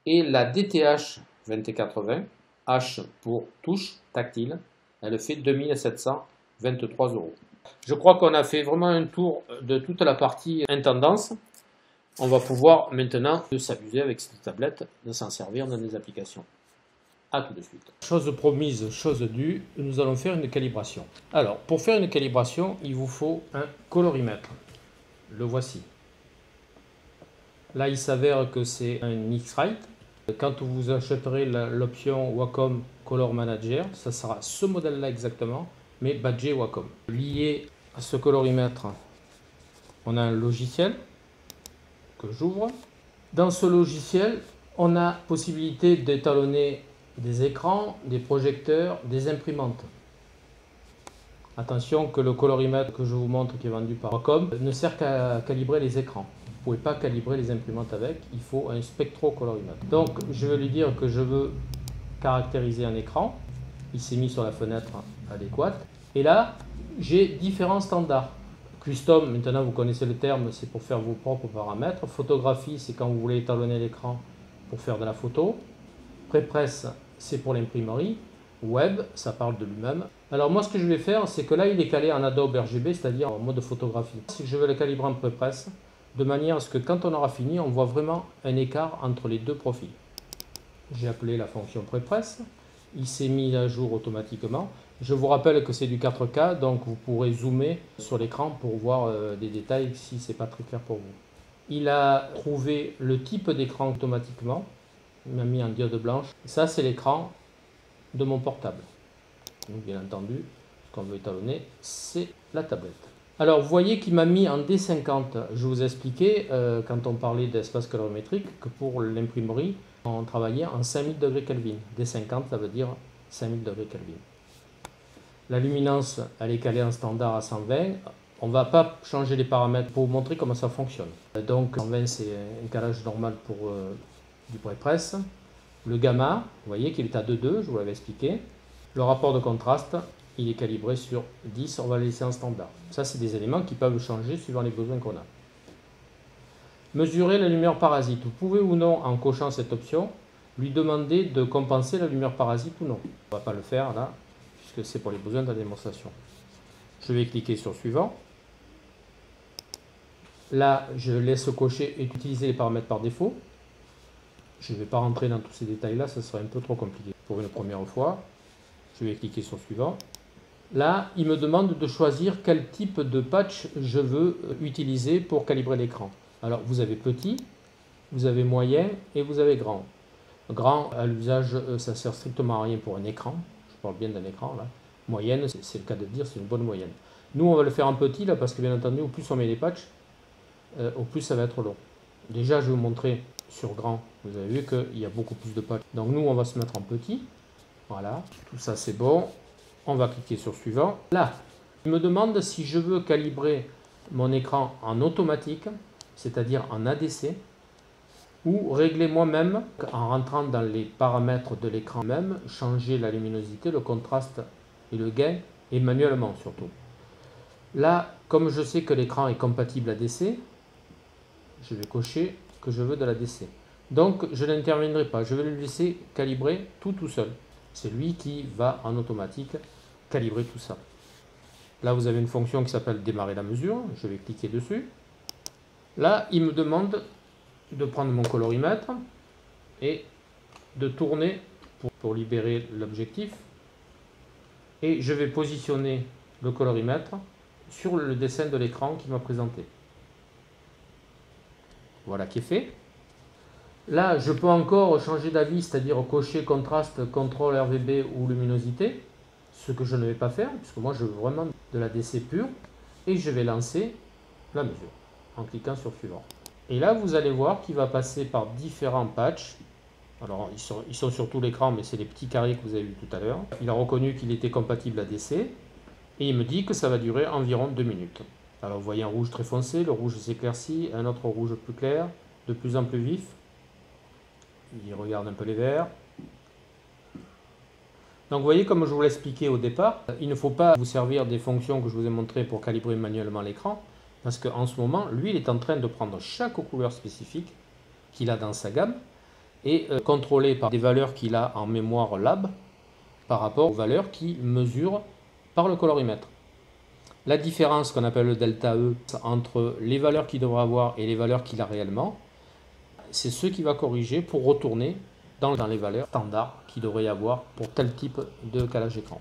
Et la DTH 2420, H pour touche tactile, elle fait 2723 euros. Je crois qu'on a fait vraiment un tour de toute la partie intendance. On va pouvoir maintenant s'amuser avec cette tablette, de s'en servir dans des applications. A tout de suite. Chose promise, chose due, nous allons faire une calibration. Alors, pour faire une calibration, il vous faut un colorimètre. Le voici. Là, il s'avère que c'est un X-Rite. Quand vous achèterez l'option Wacom Color Manager, ça sera ce modèle-là exactement, mais badgé Wacom. Lié à ce colorimètre, on a un logiciel j'ouvre. Dans ce logiciel, on a possibilité d'étalonner des écrans, des projecteurs, des imprimantes. Attention que le colorimètre que je vous montre qui est vendu par Wacom ne sert qu'à calibrer les écrans. Vous ne pouvez pas calibrer les imprimantes avec, il faut un spectro-colorimètre. Donc je vais lui dire que je veux caractériser un écran. Il s'est mis sur la fenêtre adéquate. Et là, j'ai différents standards. Custom, maintenant vous connaissez le terme, c'est pour faire vos propres paramètres. Photographie, c'est quand vous voulez étalonner l'écran pour faire de la photo. Prépresse, c'est pour l'imprimerie. Web, ça parle de lui-même. Alors moi, ce que je vais faire, c'est que là, il est calé en Adobe RGB, c'est-à-dire en mode photographie. Que je vais le calibrer en prépresse, de manière à ce que quand on aura fini, on voit vraiment un écart entre les deux profils. J'ai appelé la fonction prépresse. Il s'est mis à jour automatiquement. Je vous rappelle que c'est du 4K, donc vous pourrez zoomer sur l'écran pour voir euh, des détails si ce n'est pas très clair pour vous. Il a trouvé le type d'écran automatiquement. Il m'a mis en diode blanche. Ça, c'est l'écran de mon portable. Donc, bien entendu, ce qu'on veut étalonner, c'est la tablette. Alors, vous voyez qu'il m'a mis en D50. Je vous ai expliqué, euh, quand on parlait d'espace calorimétrique, que pour l'imprimerie, on travaillait en 5000 degrés Kelvin. D50, ça veut dire 5000 degrés Kelvin. La luminance, elle est calée en standard à 120. On ne va pas changer les paramètres pour vous montrer comment ça fonctionne. Donc 120, c'est un calage normal pour euh, du pré-presse. Le gamma, vous voyez qu'il est à 2,2, je vous l'avais expliqué. Le rapport de contraste, il est calibré sur 10, on va le laisser en standard. Ça, c'est des éléments qui peuvent changer suivant les besoins qu'on a. Mesurer la lumière parasite. Vous pouvez ou non, en cochant cette option, lui demander de compenser la lumière parasite ou non. On ne va pas le faire là, c'est pour les besoins de la démonstration. Je vais cliquer sur suivant. Là, je laisse cocher et utiliser les paramètres par défaut. Je ne vais pas rentrer dans tous ces détails-là, ça serait un peu trop compliqué. Pour une première fois, je vais cliquer sur suivant. Là, il me demande de choisir quel type de patch je veux utiliser pour calibrer l'écran. Alors, vous avez petit, vous avez moyen et vous avez grand. Grand, à l'usage, euh, ça sert strictement à rien pour un écran. Je parle bien d'un écran, là. Moyenne, c'est le cas de dire, c'est une bonne moyenne. Nous, on va le faire en petit, là, parce que bien entendu, au plus on met les patchs, euh, au plus ça va être long. Déjà, je vais vous montrer sur grand. Vous avez vu qu'il y a beaucoup plus de patchs. Donc nous, on va se mettre en petit. Voilà, tout ça c'est bon. On va cliquer sur suivant. Là, il me demande si je veux calibrer mon écran en automatique, c'est-à-dire en ADC, ou régler moi-même, en rentrant dans les paramètres de l'écran même, changer la luminosité, le contraste et le gain, et manuellement surtout. Là, comme je sais que l'écran est compatible ADC, je vais cocher que je veux de l'ADC. Donc, je n'interviendrai pas, je vais le laisser calibrer tout tout seul. C'est lui qui va en automatique calibrer tout ça. Là, vous avez une fonction qui s'appelle démarrer la mesure. Je vais cliquer dessus. Là, il me demande de prendre mon colorimètre et de tourner pour, libérer l'objectif. Et je vais positionner le colorimètre sur le dessin de l'écran qui m'a présenté. Voilà qui est fait. Là, je peux encore changer d'avis, c'est-à-dire cocher contraste, contrôle RVB ou luminosité, ce que je ne vais pas faire, puisque moi je veux vraiment de la DC pure, et je vais lancer la mesure en cliquant sur suivant. Et là, vous allez voir qu'il va passer par différents patchs. Alors, ils sont, ils sont sur tout l'écran, mais c'est les petits carrés que vous avez vus tout à l'heure. Il a reconnu qu'il était compatible ADC, et il me dit que ça va durer environ 2 minutes. Alors, vous voyez un rouge très foncé, le rouge s'éclaircit, un autre rouge plus clair, de plus en plus vif, il regarde un peu les verts. Donc vous voyez, comme je vous l'ai expliqué au départ, il ne faut pas vous servir des fonctions que je vous ai montrées pour calibrer manuellement l'écran, parce qu'en ce moment, lui, il est en train de prendre chaque couleur spécifique qu'il a dans sa gamme et euh, contrôler par des valeurs qu'il a en mémoire lab par rapport aux valeurs qu'il mesure par le colorimètre. La différence qu'on appelle le delta E entre les valeurs qu'il devrait avoir et les valeurs qu'il a réellement, c'est ce qui va corriger pour retourner dans, les valeurs standards qu'il devrait y avoir pour tel type de calage écran.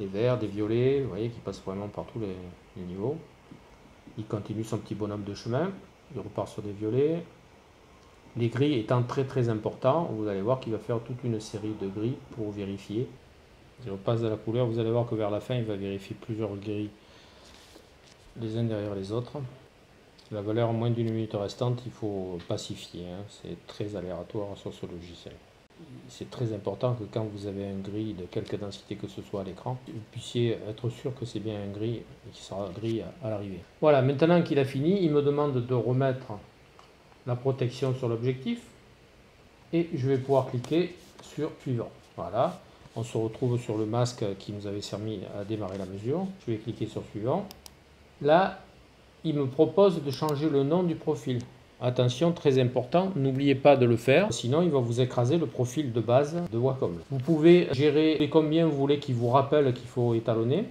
Des verts, des violets, vous voyez, qui passent vraiment par tous les, niveaux. Il continue son petit bonhomme de chemin, il repart sur des violets. Les gris étant très très importants, vous allez voir qu'il va faire toute une série de gris pour vérifier. Il repasse de la couleur, vous allez voir que vers la fin, il va vérifier plusieurs gris les uns derrière les autres. La valeur moins d'une minute restante, il faut pacifier. Hein. C'est très aléatoire sur ce logiciel. C'est très important que quand vous avez un gris de quelque densité que ce soit à l'écran, vous puissiez être sûr que c'est bien un gris et qu'il sera gris à, l'arrivée. Voilà, maintenant qu'il a fini, il me demande de remettre la protection sur l'objectif et je vais pouvoir cliquer sur suivant. Voilà, on se retrouve sur le masque qui nous avait servi à démarrer la mesure. Je vais cliquer sur suivant. Là, il me propose de changer le nom du profil. Attention, très important, n'oubliez pas de le faire, sinon il va vous écraser le profil de base de Wacom. Vous pouvez gérer combien vous voulez qu'il vous rappelle qu'il faut étalonner.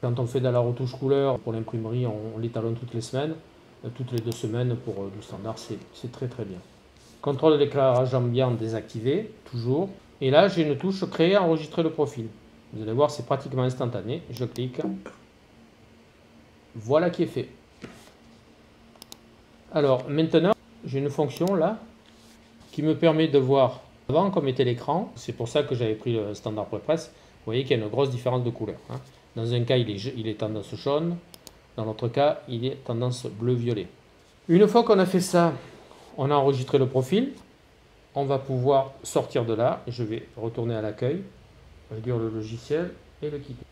Quand on fait de la retouche couleur pour l'imprimerie, on, l'étalonne toutes les semaines, euh, toutes les deux semaines pour euh, du standard, c'est très très bien. Contrôle de l'éclairage ambiant désactivé, toujours. Et là, j'ai une touche créer, enregistrer le profil. Vous allez voir, c'est pratiquement instantané. Je clique. Voilà qui est fait. Alors maintenant, j'ai une fonction là qui me permet de voir avant comme était l'écran. C'est pour ça que j'avais pris le standard PrePress. Vous voyez qu'il y a une grosse différence de couleur. Hein. Dans un cas, il est, il est tendance jaune. Dans l'autre cas, il est tendance bleu-violet. Une fois qu'on a fait ça, on a enregistré le profil. On va pouvoir sortir de là. Je vais retourner à l'accueil, réduire le logiciel et le quitter.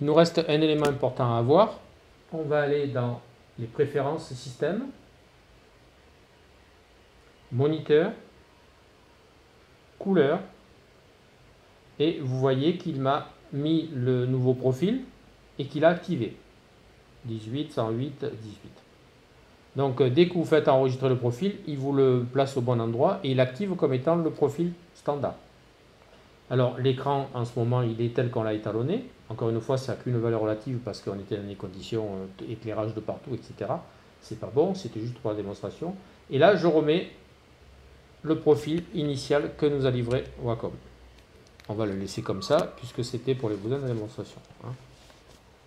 Il nous reste un élément important à avoir. On va aller dans les préférences système, moniteur, couleur, et vous voyez qu'il m'a mis le nouveau profil et qu'il a activé 18, 108, 18. Donc euh, dès que vous faites enregistrer le profil, il vous le place au bon endroit et il active comme étant le profil standard. Alors l'écran en ce moment il est tel qu'on l'a étalonné. Encore une fois, ça n'a qu'une valeur relative parce qu'on était dans des conditions euh, éclairage de partout, etc. C'est pas bon, c'était juste pour la démonstration. Et là, je remets le profil initial que nous a livré Wacom. On va le laisser comme ça, puisque c'était pour les besoins de la démonstration. Hein.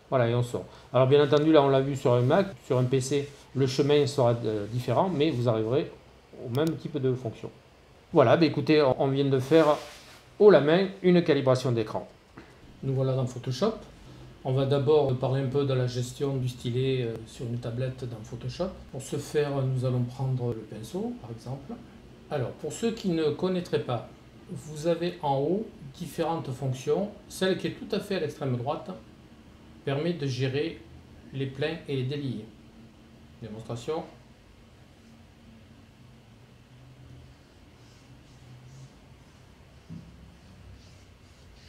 Voilà, et on sort. Alors bien entendu, là on l'a vu sur un Mac, sur un PC, le chemin sera euh, différent, mais vous arriverez au même type de fonction. Voilà, bah écoutez, on vient de faire haut la main une calibration d'écran. Nous voilà dans Photoshop. On va d'abord parler un peu de la gestion du stylet euh, sur une tablette dans Photoshop. Pour ce faire, nous allons prendre le pinceau, par exemple. Alors, pour ceux qui ne connaîtraient pas, vous avez en haut différentes fonctions. Celle qui est tout à fait à l'extrême droite permet de gérer les pleins et les déliés. Démonstration.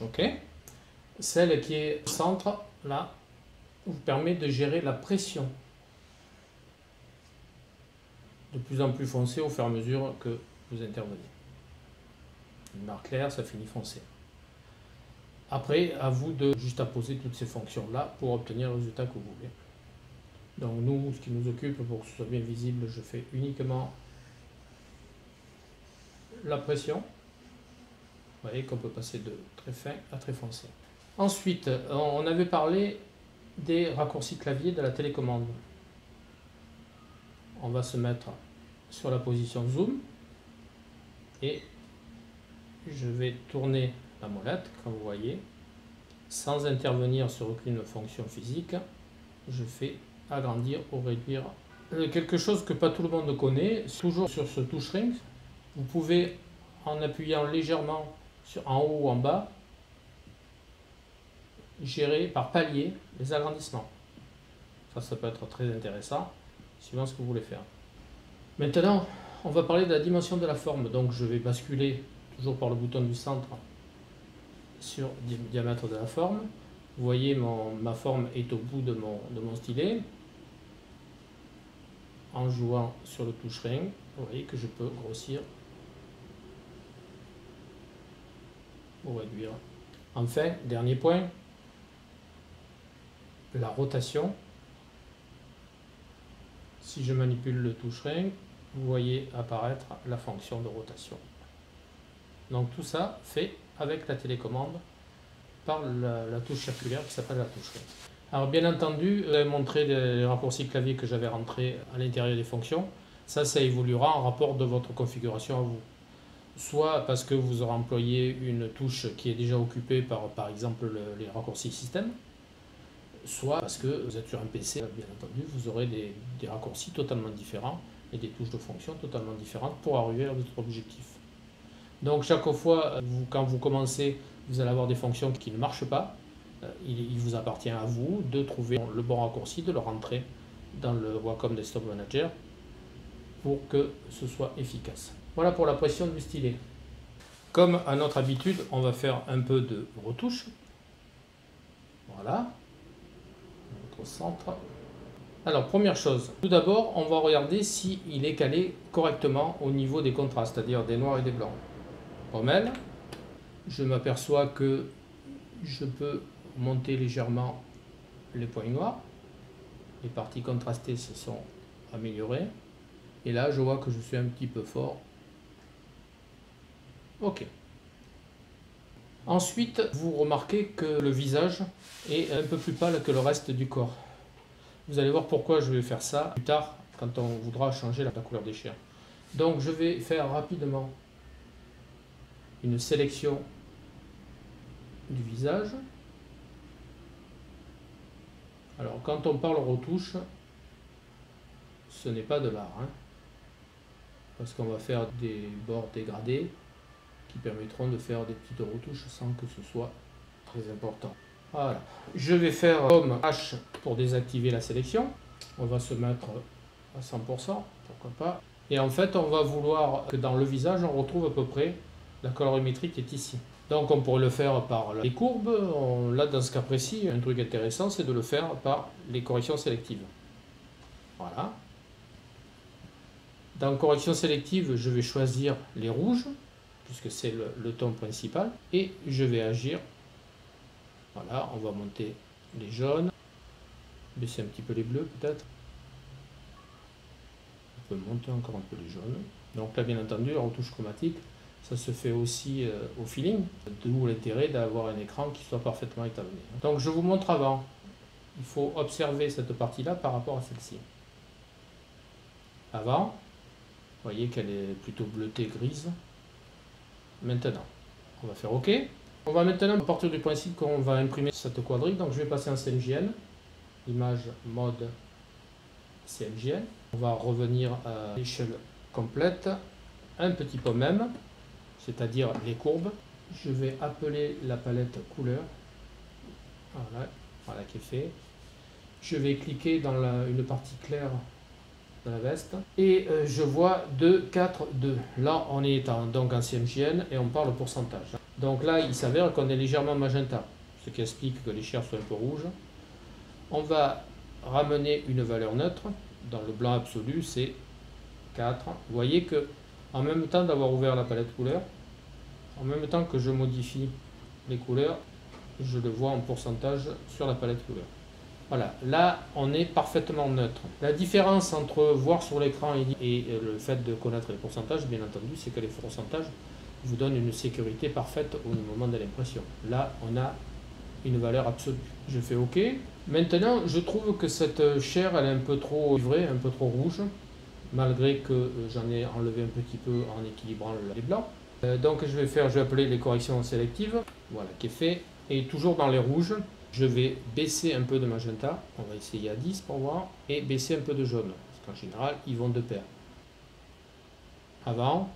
OK. Celle qui est au centre, là, vous permet de gérer la pression. De plus en plus foncée au fur et à mesure que vous intervenez. Une barre claire, ça finit foncé. Après, à vous de juste à poser toutes ces fonctions-là pour obtenir le résultat que vous voulez. Donc nous, ce qui nous occupe, pour que ce soit bien visible, je fais uniquement la pression. Vous voyez qu'on peut passer de très fin à très foncé. Ensuite, on avait parlé des raccourcis clavier de la télécommande. On va se mettre sur la position zoom et je vais tourner la molette, comme vous voyez, sans intervenir sur aucune fonction physique. Je fais agrandir ou réduire. Euh, quelque chose que pas tout le monde connaît, toujours sur ce touche ring, vous pouvez, en appuyant légèrement sur, en haut ou en bas, gérer par palier les agrandissements. Ça, ça peut être très intéressant, suivant ce que vous voulez faire. Maintenant, on va parler de la dimension de la forme. Donc, je vais basculer toujours par le bouton du centre sur le diamètre de la forme. Vous voyez, ma forme est au bout de mon, de stylet. En jouant sur le touche ring, vous voyez que je peux grossir ou réduire. Enfin, dernier point, la rotation. Si je manipule le touche ring, vous voyez apparaître la fonction de rotation. Donc tout ça fait avec la télécommande par la, touche circulaire qui s'appelle la touche. Alors bien entendu, avez montré les raccourcis clavier que j'avais rentrés à l'intérieur des fonctions. Ça, ça évoluera en rapport de votre configuration à vous. Soit parce que vous aurez employé une touche qui est déjà occupée par, par exemple, les raccourcis système, soit parce que vous êtes sur un PC, bien entendu, vous aurez des, raccourcis totalement différents des touches de fonction totalement différentes pour arriver à votre objectif. Donc chaque fois, quand vous commencez, vous allez avoir des fonctions qui ne marchent pas. Euh, il, vous appartient à vous de trouver le bon raccourci, de le rentrer dans le Wacom Desktop Manager pour que ce soit efficace. Voilà pour la pression du stylet. Comme à notre habitude, on va faire un peu de retouche. Voilà centre. Alors, première chose, tout d'abord, on va regarder s'il il est calé correctement au niveau des contrastes, c'est-à-dire des noirs et des blancs. Rommel, je m'aperçois que je peux monter légèrement les points noirs. Les parties contrastées se sont améliorées. Et là, je vois que je suis un petit peu fort. Ok. Ensuite, vous remarquez que le visage est un peu plus pâle que le reste du corps. Vous allez voir pourquoi je vais faire ça plus tard, quand on voudra changer la couleur des chiens. Donc je vais faire rapidement une sélection du visage. Alors quand on parle retouche, ce n'est pas de l'art. Hein. parce qu'on va faire des bords dégradés qui permettront de faire des petites retouches sans que ce soit très important. Je vais faire comme H pour désactiver la sélection. On va se mettre à 100%, pourquoi pas. Et en fait, on va vouloir que dans le visage, on retrouve à peu près la colorimétrie qui est ici. Donc on pourrait le faire par les courbes. là, dans ce cas précis, un truc intéressant, c'est de le faire par les corrections sélectives. Voilà. Dans correction sélective, je vais choisir les rouges, puisque c'est le, ton principal, et je vais agir. Voilà, on va monter les jaunes, baisser un petit peu les bleus peut-être. On peut monter encore un peu les jaunes. Donc là, bien entendu, la retouche chromatique, ça se fait aussi euh, au feeling, d'où l'intérêt d'avoir un écran qui soit parfaitement étalonné. Donc je vous montre avant. Il faut observer cette partie-là par rapport à celle-ci. Avant, vous voyez qu'elle est plutôt bleutée grise. Maintenant, on va faire OK. On va maintenant partir du principe qu'on va imprimer cette quadrique. Donc je vais passer en CMJN, image mode CMJN. On va revenir à l'échelle complète, un petit peu même, c'est-à-dire les courbes. Je vais appeler la palette couleur. Voilà, voilà qui est fait. Je vais cliquer dans une partie claire de la veste et euh, je vois 2, 4, 2. Là, on est en, donc en CMJN et on parle pourcentage. Donc là, il s'avère qu'on est légèrement magenta, ce qui explique que les chairs sont un peu rouges. On va ramener une valeur neutre. Dans le blanc absolu, c'est 4. Vous voyez que en même temps d'avoir ouvert la palette couleur, en même temps que je modifie les couleurs, je le vois en pourcentage sur la palette couleur. Voilà, là on est parfaitement neutre. La différence entre voir sur l'écran et le fait de connaître les pourcentages, bien entendu, c'est que les pourcentages vous donnent une sécurité parfaite au moment de l'impression. Là, on a une valeur absolue. Je fais OK. Maintenant, je trouve que cette chair, elle est un peu trop livrée, un peu trop rouge malgré que euh, j'en ai enlevé un petit peu en équilibrant les blancs. Euh, donc je vais faire, je vais appeler les corrections sélectives, voilà, qui est fait. Et toujours dans les rouges, je vais baisser un peu de magenta, on va essayer à 10 pour voir, et baisser un peu de jaune, parce qu'en général, ils vont de pair. Avant,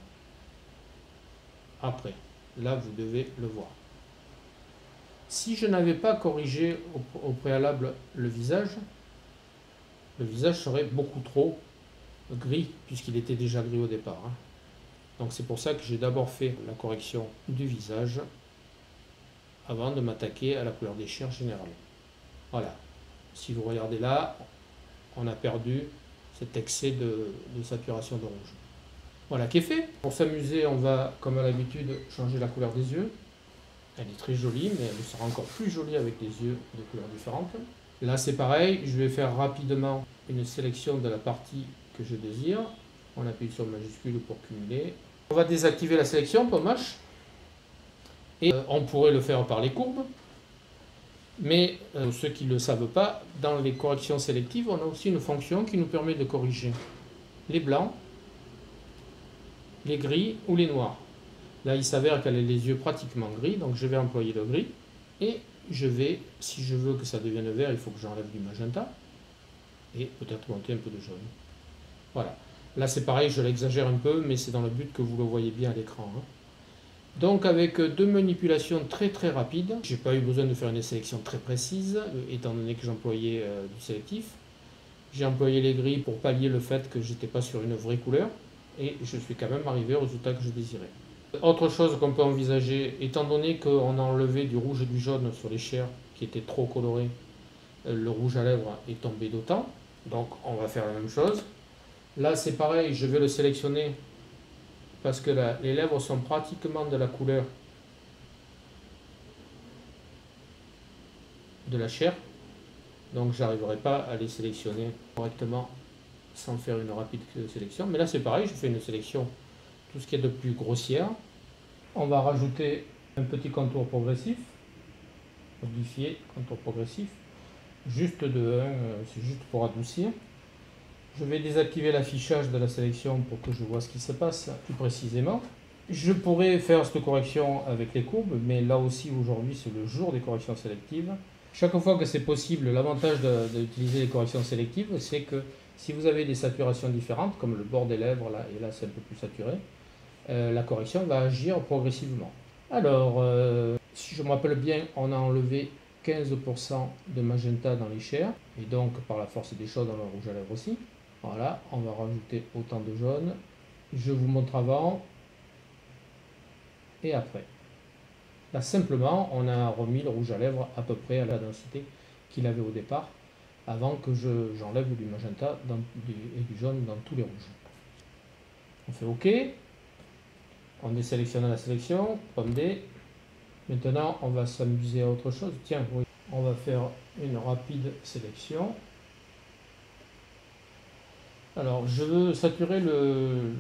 après. Là, vous devez le voir. Si je n'avais pas corrigé au, préalable le visage, le visage serait beaucoup trop gris, puisqu'il était déjà gris au départ. Hein. Donc c'est pour ça que j'ai d'abord fait la correction du visage avant de m'attaquer à la couleur des chairs générale. Voilà. Si vous regardez là, on a perdu cet excès de, saturation de rouge. Voilà qui est fait. Pour s'amuser, on va, comme à l'habitude, changer la couleur des yeux. Elle est très jolie, mais elle sera encore plus jolie avec des yeux de couleurs différentes. Là, c'est pareil. Je vais faire rapidement une sélection de la partie que je désire. On appuie sur majuscule pour cumuler. On va désactiver la sélection, pommage. Et euh, on pourrait le faire par les courbes. Mais euh, ceux qui ne le savent pas, dans les corrections sélectives, on a aussi une fonction qui nous permet de corriger les blancs, les gris ou les noirs. Là, il s'avère qu'elle a les yeux pratiquement gris, donc je vais employer le gris. Et je vais, si je veux que ça devienne vert, il faut que j'enlève du magenta. Et peut-être monter un peu de jaune. Voilà. Là, c'est pareil, je l'exagère un peu, mais c'est dans le but que vous le voyez bien à l'écran. Hein. Donc, avec deux manipulations très très rapides, j'ai pas eu besoin de faire une sélection très précise, euh, étant donné que j'employais euh, du sélectif. J'ai employé les gris pour pallier le fait que j'étais pas sur une vraie couleur, et je suis quand même arrivé au résultat que je désirais. Autre chose qu'on peut envisager, étant donné qu'on a enlevé du rouge et du jaune sur les chairs qui étaient trop colorés, euh, le rouge à lèvres est tombé d'autant. Donc on va faire la même chose. Là, c'est pareil, je vais le sélectionner parce que les lèvres sont pratiquement de la couleur de la chair. Donc, j'arriverai pas à les sélectionner correctement sans faire une rapide sélection. Mais là, c'est pareil, je fais une sélection, tout ce qui est de plus grossière. On va rajouter un petit contour progressif, modifier, contour progressif, juste de 1, euh, c'est juste pour adoucir. Je vais désactiver l'affichage de la sélection pour que je vois ce qui se passe plus précisément. Je pourrais faire cette correction avec les courbes, mais là aussi aujourd'hui c'est le jour des corrections sélectives. chaque fois que c'est possible, l'avantage d'utiliser les corrections sélectives, c'est que si vous avez des saturations différentes, comme le bord des lèvres, là, et là c'est un peu plus saturé, euh, la correction va agir progressivement. Alors, euh, si je me rappelle bien, on a enlevé 15% de magenta dans les chairs, et donc par la force des choses dans le rouge à lèvres aussi. Voilà, on va rajouter autant de jaune. Je vous montre avant et après. Là, simplement, on a remis le rouge à lèvres à peu près à la densité qu'il avait au départ, avant que j'enlève du magenta et du jaune dans tous les rouges. On fait OK. On désélectionne la sélection, pomme D. Maintenant, on va s'amuser à autre chose. Tiens, on va faire une rapide sélection. Alors, je veux saturer le,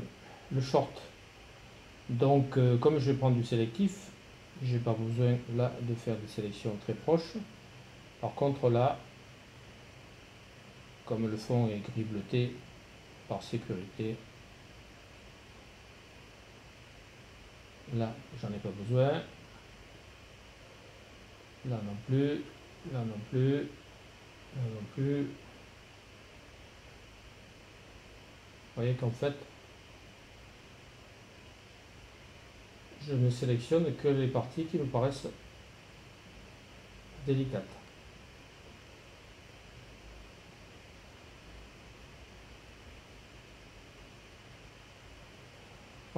le short. Donc, euh, comme je vais prendre du sélectif, j'ai pas besoin là de faire des sélections très proches. Par contre, là, comme le fond est gris bleuté, par sécurité, là, j'en ai pas besoin. Là non plus, là non plus, là non plus. Vous voyez qu'en fait, je ne sélectionne que les parties qui me paraissent délicates.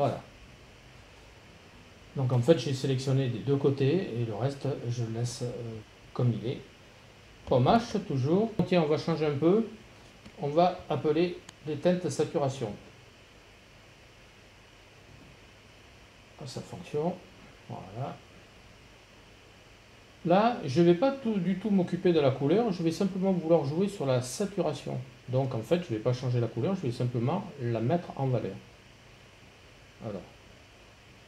Voilà. Donc en fait j'ai sélectionné des deux côtés et le reste je laisse euh, comme il est. Pommage toujours. Tiens on va changer un peu. On va appeler les teintes saturation. sa fonction. Voilà. Là, je ne vais pas du tout m'occuper de la couleur, je vais simplement vouloir jouer sur la saturation. Donc en fait, je ne vais pas changer la couleur, je vais simplement la mettre en valeur. Alors,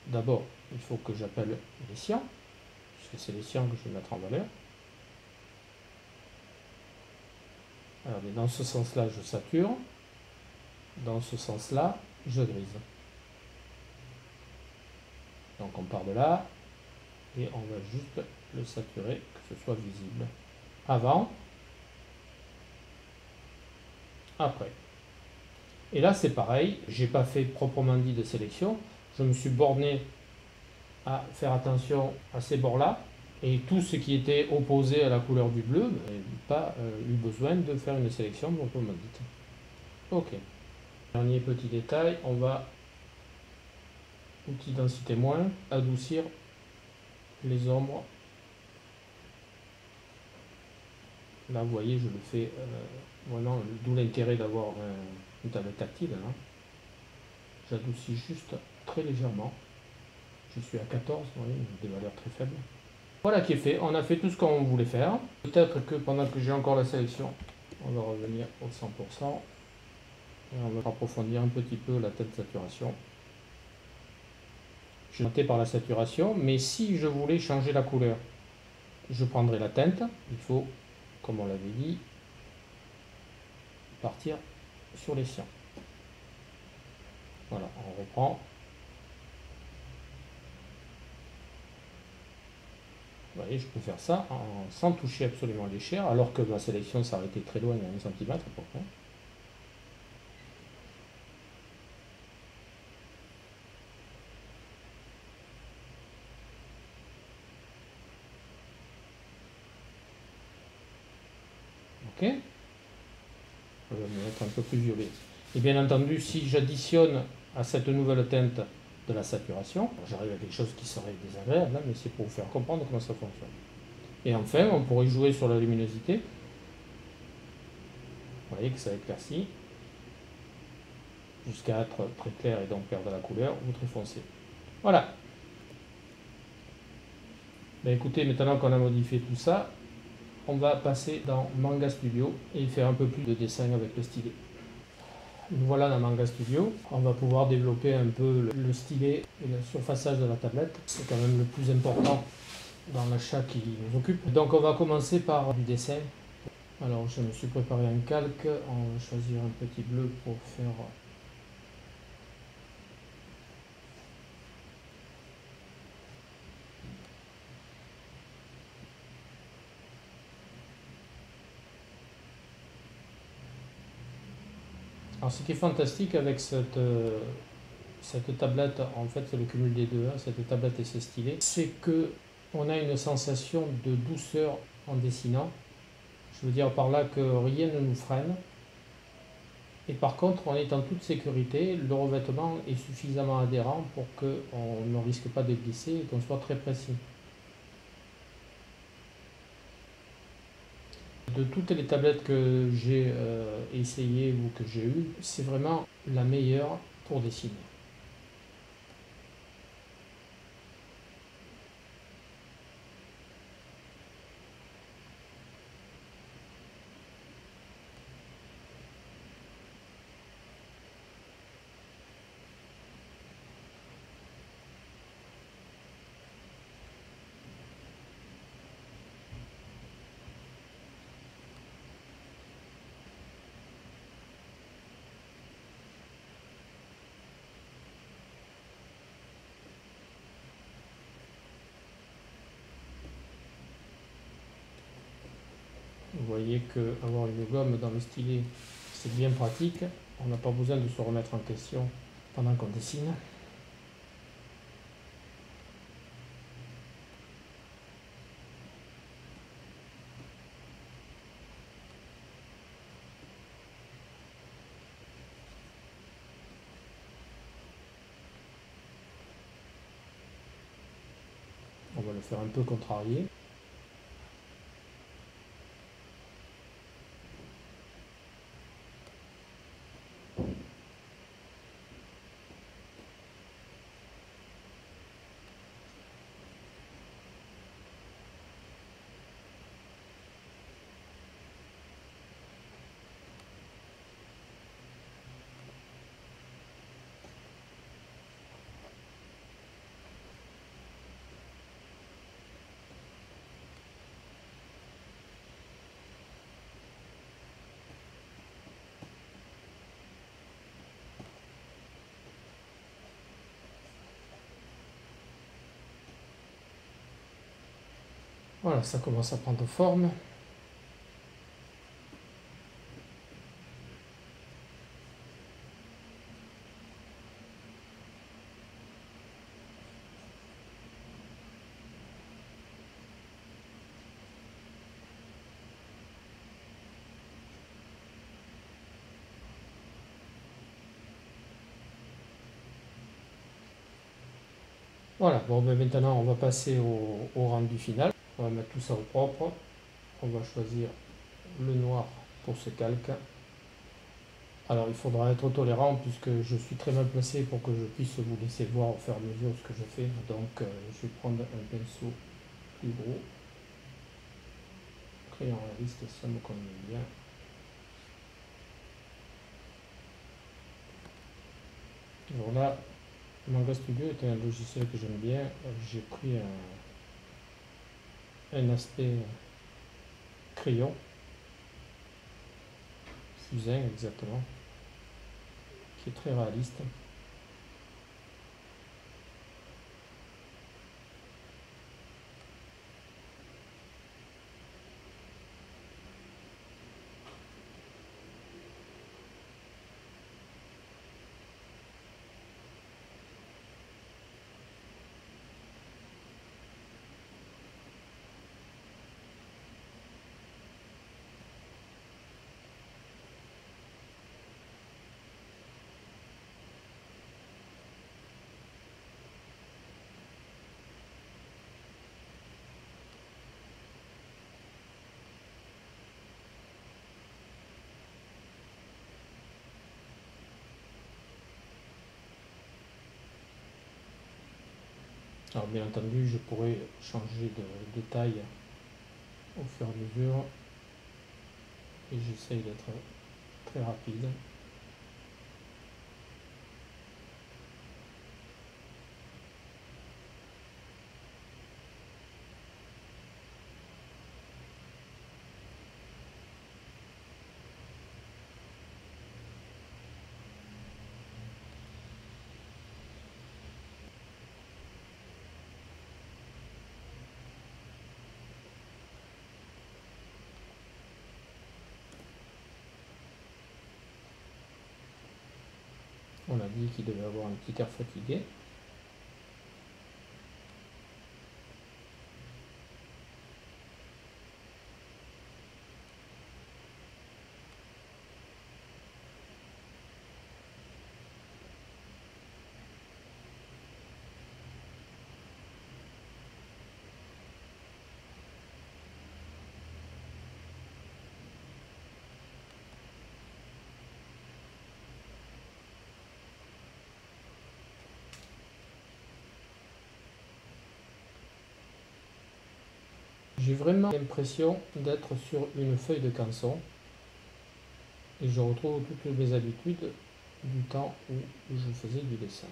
d'abord, il faut que j'appelle les cyan, puisque c'est les cyan que je vais mettre en valeur. Alors, dans ce sens-là, je sature. Dans ce sens-là, je grise. Donc on part de là et on va juste le saturer, que ce soit visible. Avant, après. Et là c'est pareil, j'ai pas fait proprement dit de sélection, je me suis borné à faire attention à ces bords-là, et tout ce qui était opposé à la couleur du bleu, pas euh, eu besoin de faire une sélection proprement dite. Ok. Dernier petit détail, on va outil densité moins, adoucir les ombres. Là, vous voyez, je le fais euh, vraiment, d'où l'intérêt d'avoir une tablette tactile. Hein. J'adoucis juste très légèrement. Je suis à 14, vous voyez, des valeurs très faibles. Voilà qui est fait, on a fait tout ce qu'on voulait faire. Peut-être que pendant que j'ai encore la sélection, on va revenir au 100%. Et on va approfondir un petit peu la tête saturation je noté par la saturation, mais si je voulais changer la couleur, je prendrai la teinte, il faut, comme on l'avait dit, partir sur les siens. Voilà, on reprend. Vous voyez, je peux faire ça sans toucher absolument les chairs, alors que ma sélection s'arrêtait très loin, à 1 cm près. Je vais me mettre un peu plus violet. Et bien entendu, si j'additionne à cette nouvelle teinte de la saturation, j'arrive à quelque chose qui serait désagréable, mais c'est pour vous faire comprendre comment ça fonctionne. Et enfin, on pourrait jouer sur la luminosité. Vous voyez que ça éclaircit jusqu'à être très clair et donc perdre la couleur ou très foncé. Voilà. Ben écoutez, maintenant qu'on a modifié tout ça, on va passer dans Manga Studio et faire un peu plus de dessin avec le stylet. Nous voilà dans Manga Studio. On va pouvoir développer un peu le stylet et le surfaçage de la tablette. C'est quand même le plus important dans l'achat qui nous occupe. Donc on va commencer par du dessin. Alors je me suis préparé un calque. On va choisir un petit bleu pour faire Ce qui est fantastique avec cette, euh, cette tablette, en fait c'est le cumul des deux, hein, cette tablette et stylet, c'est que on a une sensation de douceur en dessinant. Je veux dire par là que rien ne nous freine. Et par contre, on est en toute sécurité, le revêtement est suffisamment adhérent pour qu'on ne risque pas de glisser et qu'on soit très précis. De toutes les tablettes que j'ai euh, essayées ou que j'ai eues, c'est vraiment la meilleure pour dessiner. Vous voyez que avoir une gomme dans le stylet, c'est bien pratique. On n'a pas besoin de se remettre en question pendant qu'on dessine. On va le faire un peu contrarié. Voilà, ça commence à prendre forme. Voilà, bon ben maintenant on va passer au, au rendu final. On va mettre tout ça au propre. On va choisir le noir pour ce calque. Alors il faudra être tolérant puisque je suis très mal placé pour que je puisse vous laisser voir au fur et à mesure ce que je fais. Donc euh, je vais prendre un pinceau plus gros. Crayon réaliste, ça me convient bien. Alors là, Manga Studio est un logiciel que j'aime bien. J'ai pris un, un aspect crayon, fusain exactement, qui est très réaliste. Alors bien entendu, je pourrais changer de, de taille au fur et à mesure. Et j'essaye d'être très rapide. On a dit qu'il devait avoir un petit air fatigué. J'ai vraiment l'impression d'être sur une feuille de canson et je retrouve toutes mes habitudes du temps où je faisais du dessin.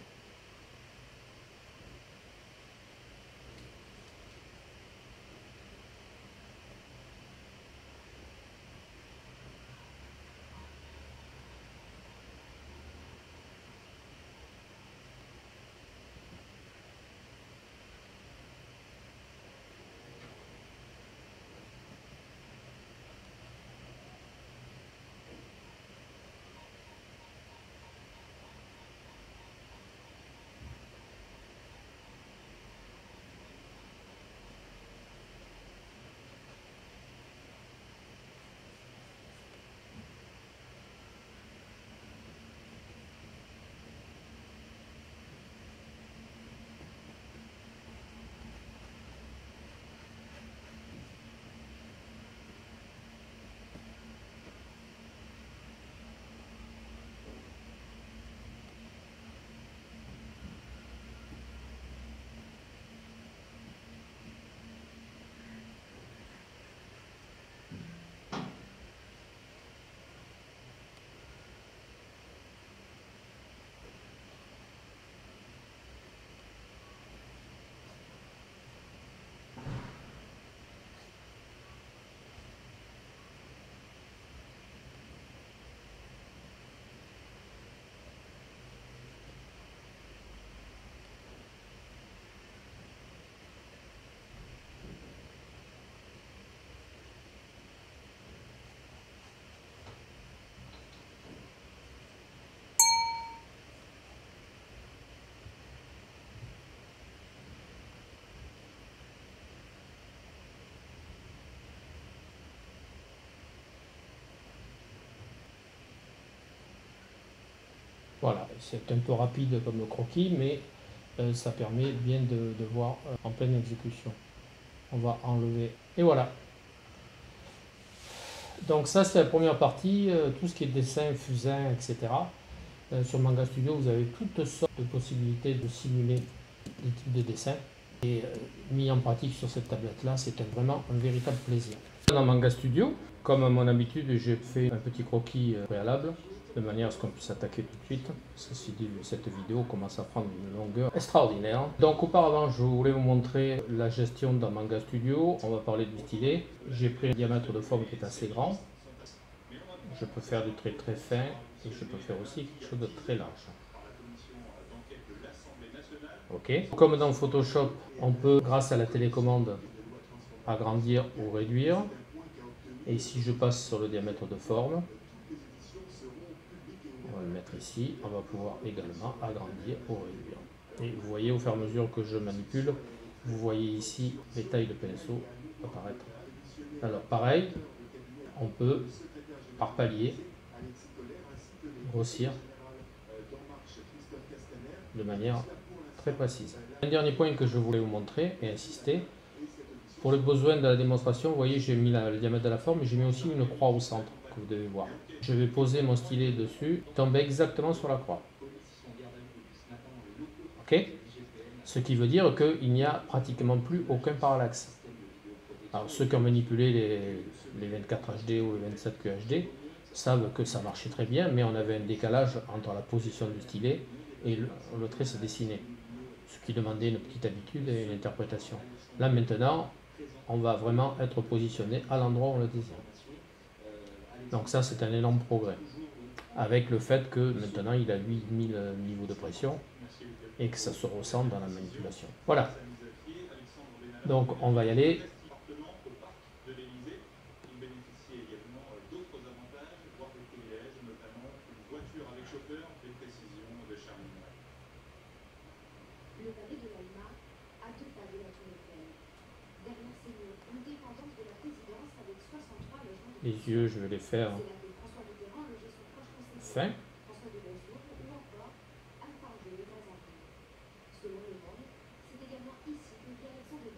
Voilà, c'est un peu rapide comme le croquis, mais euh, ça permet bien de, voir euh, en pleine exécution. On va enlever. Et voilà. Donc ça, c'est la première partie, euh, tout ce qui est dessin, fusain, etc. sur Manga Studio, vous avez toutes sortes de possibilités de simuler des types de dessins. Et mis en pratique sur cette tablette-là, c'est vraiment un véritable plaisir. Dans Manga Studio, comme à mon habitude, j'ai fait un petit croquis préalable de manière à ce qu'on puisse attaquer tout de suite. Ceci dit, cette vidéo commence à prendre une longueur extraordinaire. Donc auparavant, je voulais vous montrer la gestion dans Manga Studio. On va parler du stylet. J'ai pris un diamètre de forme qui est assez grand. Je peux faire du trait très fin et je peux faire aussi quelque chose de très large. Comme dans Photoshop, on peut, grâce à la télécommande, agrandir ou réduire. Et si je passe sur le diamètre de forme, le mettre ici, on va pouvoir également agrandir ou réduire. Et vous voyez au fur et à mesure que je manipule, vous voyez ici les tailles de pinceau apparaître. Alors pareil, on peut par palier grossir de manière très précise. Un dernier point que je voulais vous montrer et insister, pour le besoin de la démonstration, vous voyez j'ai mis le diamètre de la forme, mais j'ai mis aussi une croix au centre que vous devez voir. Je vais poser mon stylet dessus, tomber exactement sur la croix. Ok? Ce qui veut dire qu'il n'y a pratiquement plus aucun parallaxe. Alors ceux qui ont manipulé les, 24 HD ou les 27 QHD savent que ça marchait très bien, mais on avait un décalage entre la position du stylet et le, le trait se dessinait. Ce qui demandait une petite habitude et une interprétation. Là maintenant, on va vraiment être positionné à l'endroit où on le désire. Donc ça, c'est un énorme progrès. Avec le fait que maintenant, il a 8000 niveaux de pression et que ça se ressent dans la manipulation. Voilà. Donc on va y aller. Les yeux, je vais les faire fins.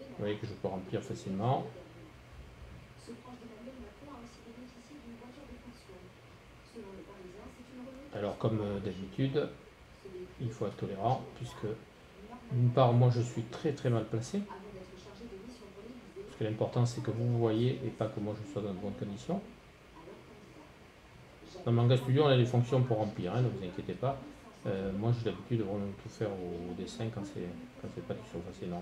Vous voyez que je peux remplir facilement. Alors comme euh, d'habitude, il faut être tolérant puisque d'une part moi je suis très très mal placé. Parce que l'important c'est que vous voyez et pas que moi je sois dans de bonnes conditions. Dans Manga Studio on a des fonctions pour remplir, hein, ne vous inquiétez pas. Euh, moi j'ai l'habitude de vraiment tout faire au dessin quand c'est pas du surface énorme.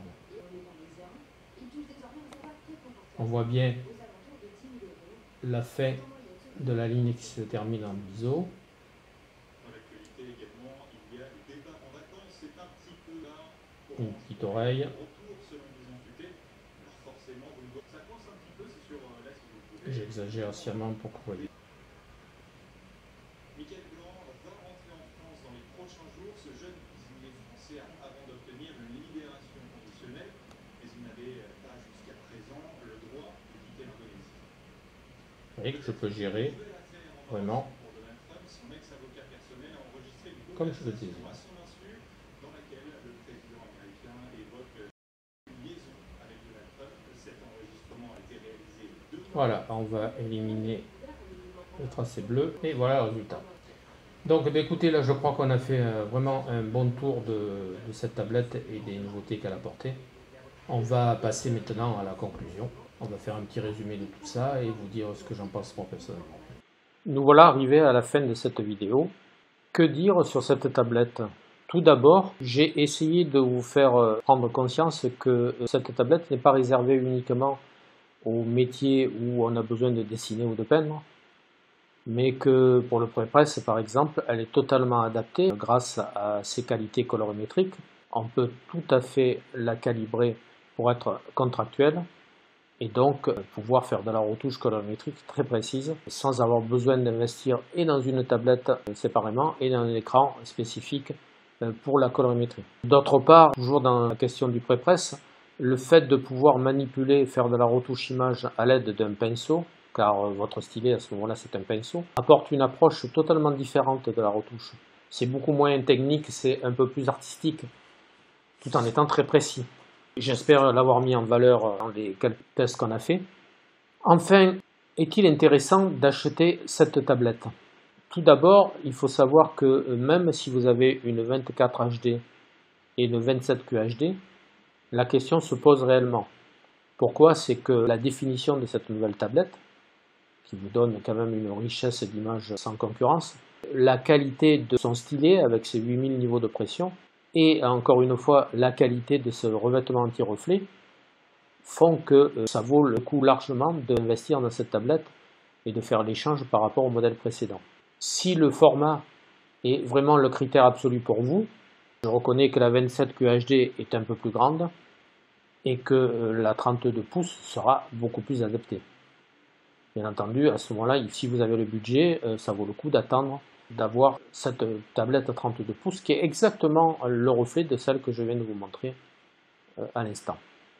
On voit bien la fin de la ligne qui se termine en biseau. Une petite oreille. J'exagère sciemment pour que vous voyez. Michael Blanc va rentrer en France dans les prochains jours. Ce jeune cuisinier français avant d'obtenir une libération conditionnelle, mais il n'avait pas jusqu'à présent le droit de quitter l'Indonésie. Vous voyez que je peux gérer vraiment comme je le disais. Voilà, on va éliminer le tracé bleu et voilà le résultat. Donc écoutez, là je crois qu'on a fait euh, vraiment un bon tour de, cette tablette et des nouveautés qu'elle a apportées. On va passer maintenant à la conclusion. On va faire un petit résumé de tout ça et vous dire ce que j'en pense personnellement. Nous voilà arrivés à la fin de cette vidéo. Que dire sur cette tablette? Tout d'abord, j'ai essayé de vous faire euh, prendre conscience que euh, cette tablette n'est pas réservée uniquement au métier où on a besoin de dessiner ou de peindre, mais que pour le pré-presse, par exemple, elle est totalement adaptée grâce à ses qualités colorimétriques. On peut tout à fait la calibrer pour être contractuelle et donc pouvoir faire de la retouche colorimétrique très précise sans avoir besoin d'investir et dans une tablette séparément et dans un écran spécifique pour la colorimétrie. D'autre part, toujours dans la question du pré-presse, le fait de pouvoir manipuler et faire de la retouche image à l'aide d'un pinceau, car euh, votre stylet à ce moment-là c'est un pinceau, apporte une approche totalement différente de la retouche. C'est beaucoup moins technique, c'est un peu plus artistique, tout en étant très précis. J'espère l'avoir mis en valeur dans les quelques tests qu'on a fait. Enfin, est-il intéressant d'acheter cette tablette? Tout d'abord, il faut savoir que euh, même si vous avez une 24 HD et une 27 QHD, la question se pose réellement. Pourquoi C'est que la définition de cette nouvelle tablette, qui vous donne quand même une richesse d'image sans concurrence, la qualité de son stylet avec ses 8000 niveaux de pression, et encore une fois la qualité de ce revêtement anti-reflet, font que euh, ça vaut le coup largement d'investir dans cette tablette et de faire l'échange par rapport au modèle précédent. Si le format est vraiment le critère absolu pour vous, je reconnais que la 27 QHD est un peu plus grande et que euh, la 32 pouces sera beaucoup plus adaptée. Bien entendu, à ce moment-là, si vous avez le budget, euh, ça vaut le coup d'attendre d'avoir cette tablette à 32 pouces qui est exactement le reflet de celle que je viens de vous montrer euh, à l'instant.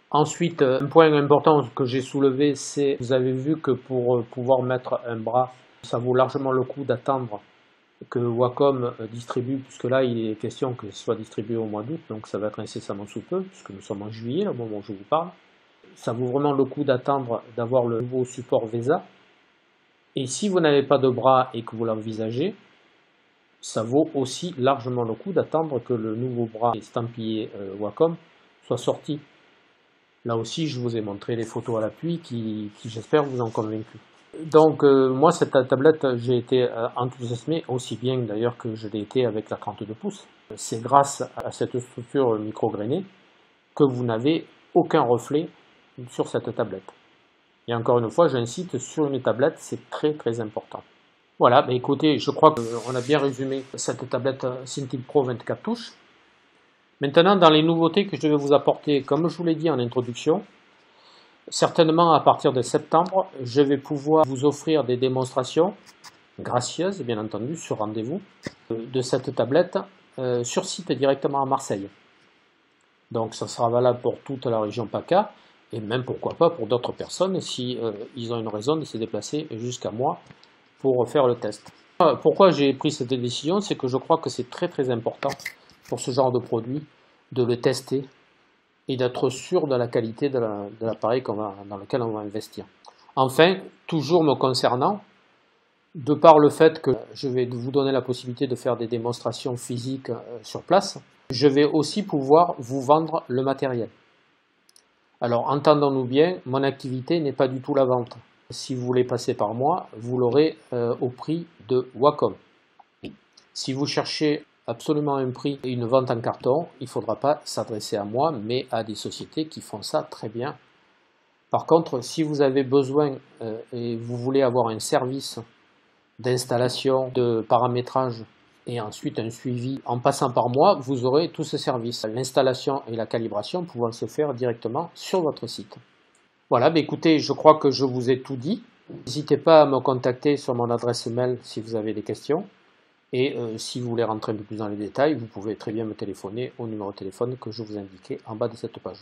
Ensuite, un point important que j'ai soulevé, c'est, vous avez vu que pour pouvoir mettre un bras, ça vaut largement le coup d'attendre que Wacom euh, distribue, puisque là il est question que ce soit distribué au mois d'août, donc ça va être incessamment sous peu, puisque nous sommes en juillet au moment où je vous parle. Ça vaut vraiment le coup d'attendre d'avoir le nouveau support VESA. Et si vous n'avez pas de bras et que vous l'envisagez, ça vaut aussi largement le coup d'attendre que le nouveau bras estampillé euh, Wacom soit sorti. Là aussi, je vous ai montré les photos à l'appui qui, qui j'espère vous ont convaincu. Donc euh, moi cette tablette j'ai été euh, enthousiasmé aussi bien d'ailleurs que je l'ai été avec la 32 pouces. C'est grâce à cette structure micro-grainée que vous n'avez aucun reflet sur cette tablette. Et encore une fois j'insiste sur une tablette c'est très très important. Voilà, bah écoutez, je crois qu'on a bien résumé cette tablette Cintiq Pro 24 touches. Maintenant, dans les nouveautés que je vais vous apporter, comme je vous l'ai dit en introduction, Certainement, à partir de septembre, je vais pouvoir vous offrir des démonstrations gracieuses, bien entendu, sur rendez-vous, de cette tablette euh, sur site directement à Marseille. Donc ça sera valable pour toute la région PACA et même pourquoi pas pour d'autres personnes si euh, ils ont une raison de se déplacer jusqu'à moi pour faire le test. Euh, pourquoi j'ai pris cette décision C'est que je crois que c'est très très important pour ce genre de produit de le tester et d'être sûr de la qualité de l'appareil dans lequel on va investir. Enfin, toujours me concernant, de par le fait que je vais vous donner la possibilité de faire des démonstrations physiques euh, sur place, je vais aussi pouvoir vous vendre le matériel. Alors entendons-nous bien, mon activité n'est pas du tout la vente. Si vous voulez passer par moi, vous l'aurez euh, au prix de Wacom. Si vous cherchez absolument un prix et une vente en carton, il ne faudra pas s'adresser à moi, mais à des sociétés qui font ça très bien. Par contre, si vous avez besoin euh, et vous voulez avoir un service d'installation, de paramétrage et ensuite un suivi en passant par moi, vous aurez tout ce service. L'installation et la calibration pouvant se faire directement sur votre site. Voilà, bah écoutez, je crois que je vous ai tout dit. N'hésitez pas à me contacter sur mon adresse mail si vous avez des questions. Et euh, si vous voulez rentrer un peu plus dans les détails, vous pouvez très bien me téléphoner au numéro de téléphone que je vous indiquais en bas de cette page.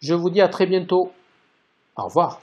Je vous dis à très bientôt. Au revoir.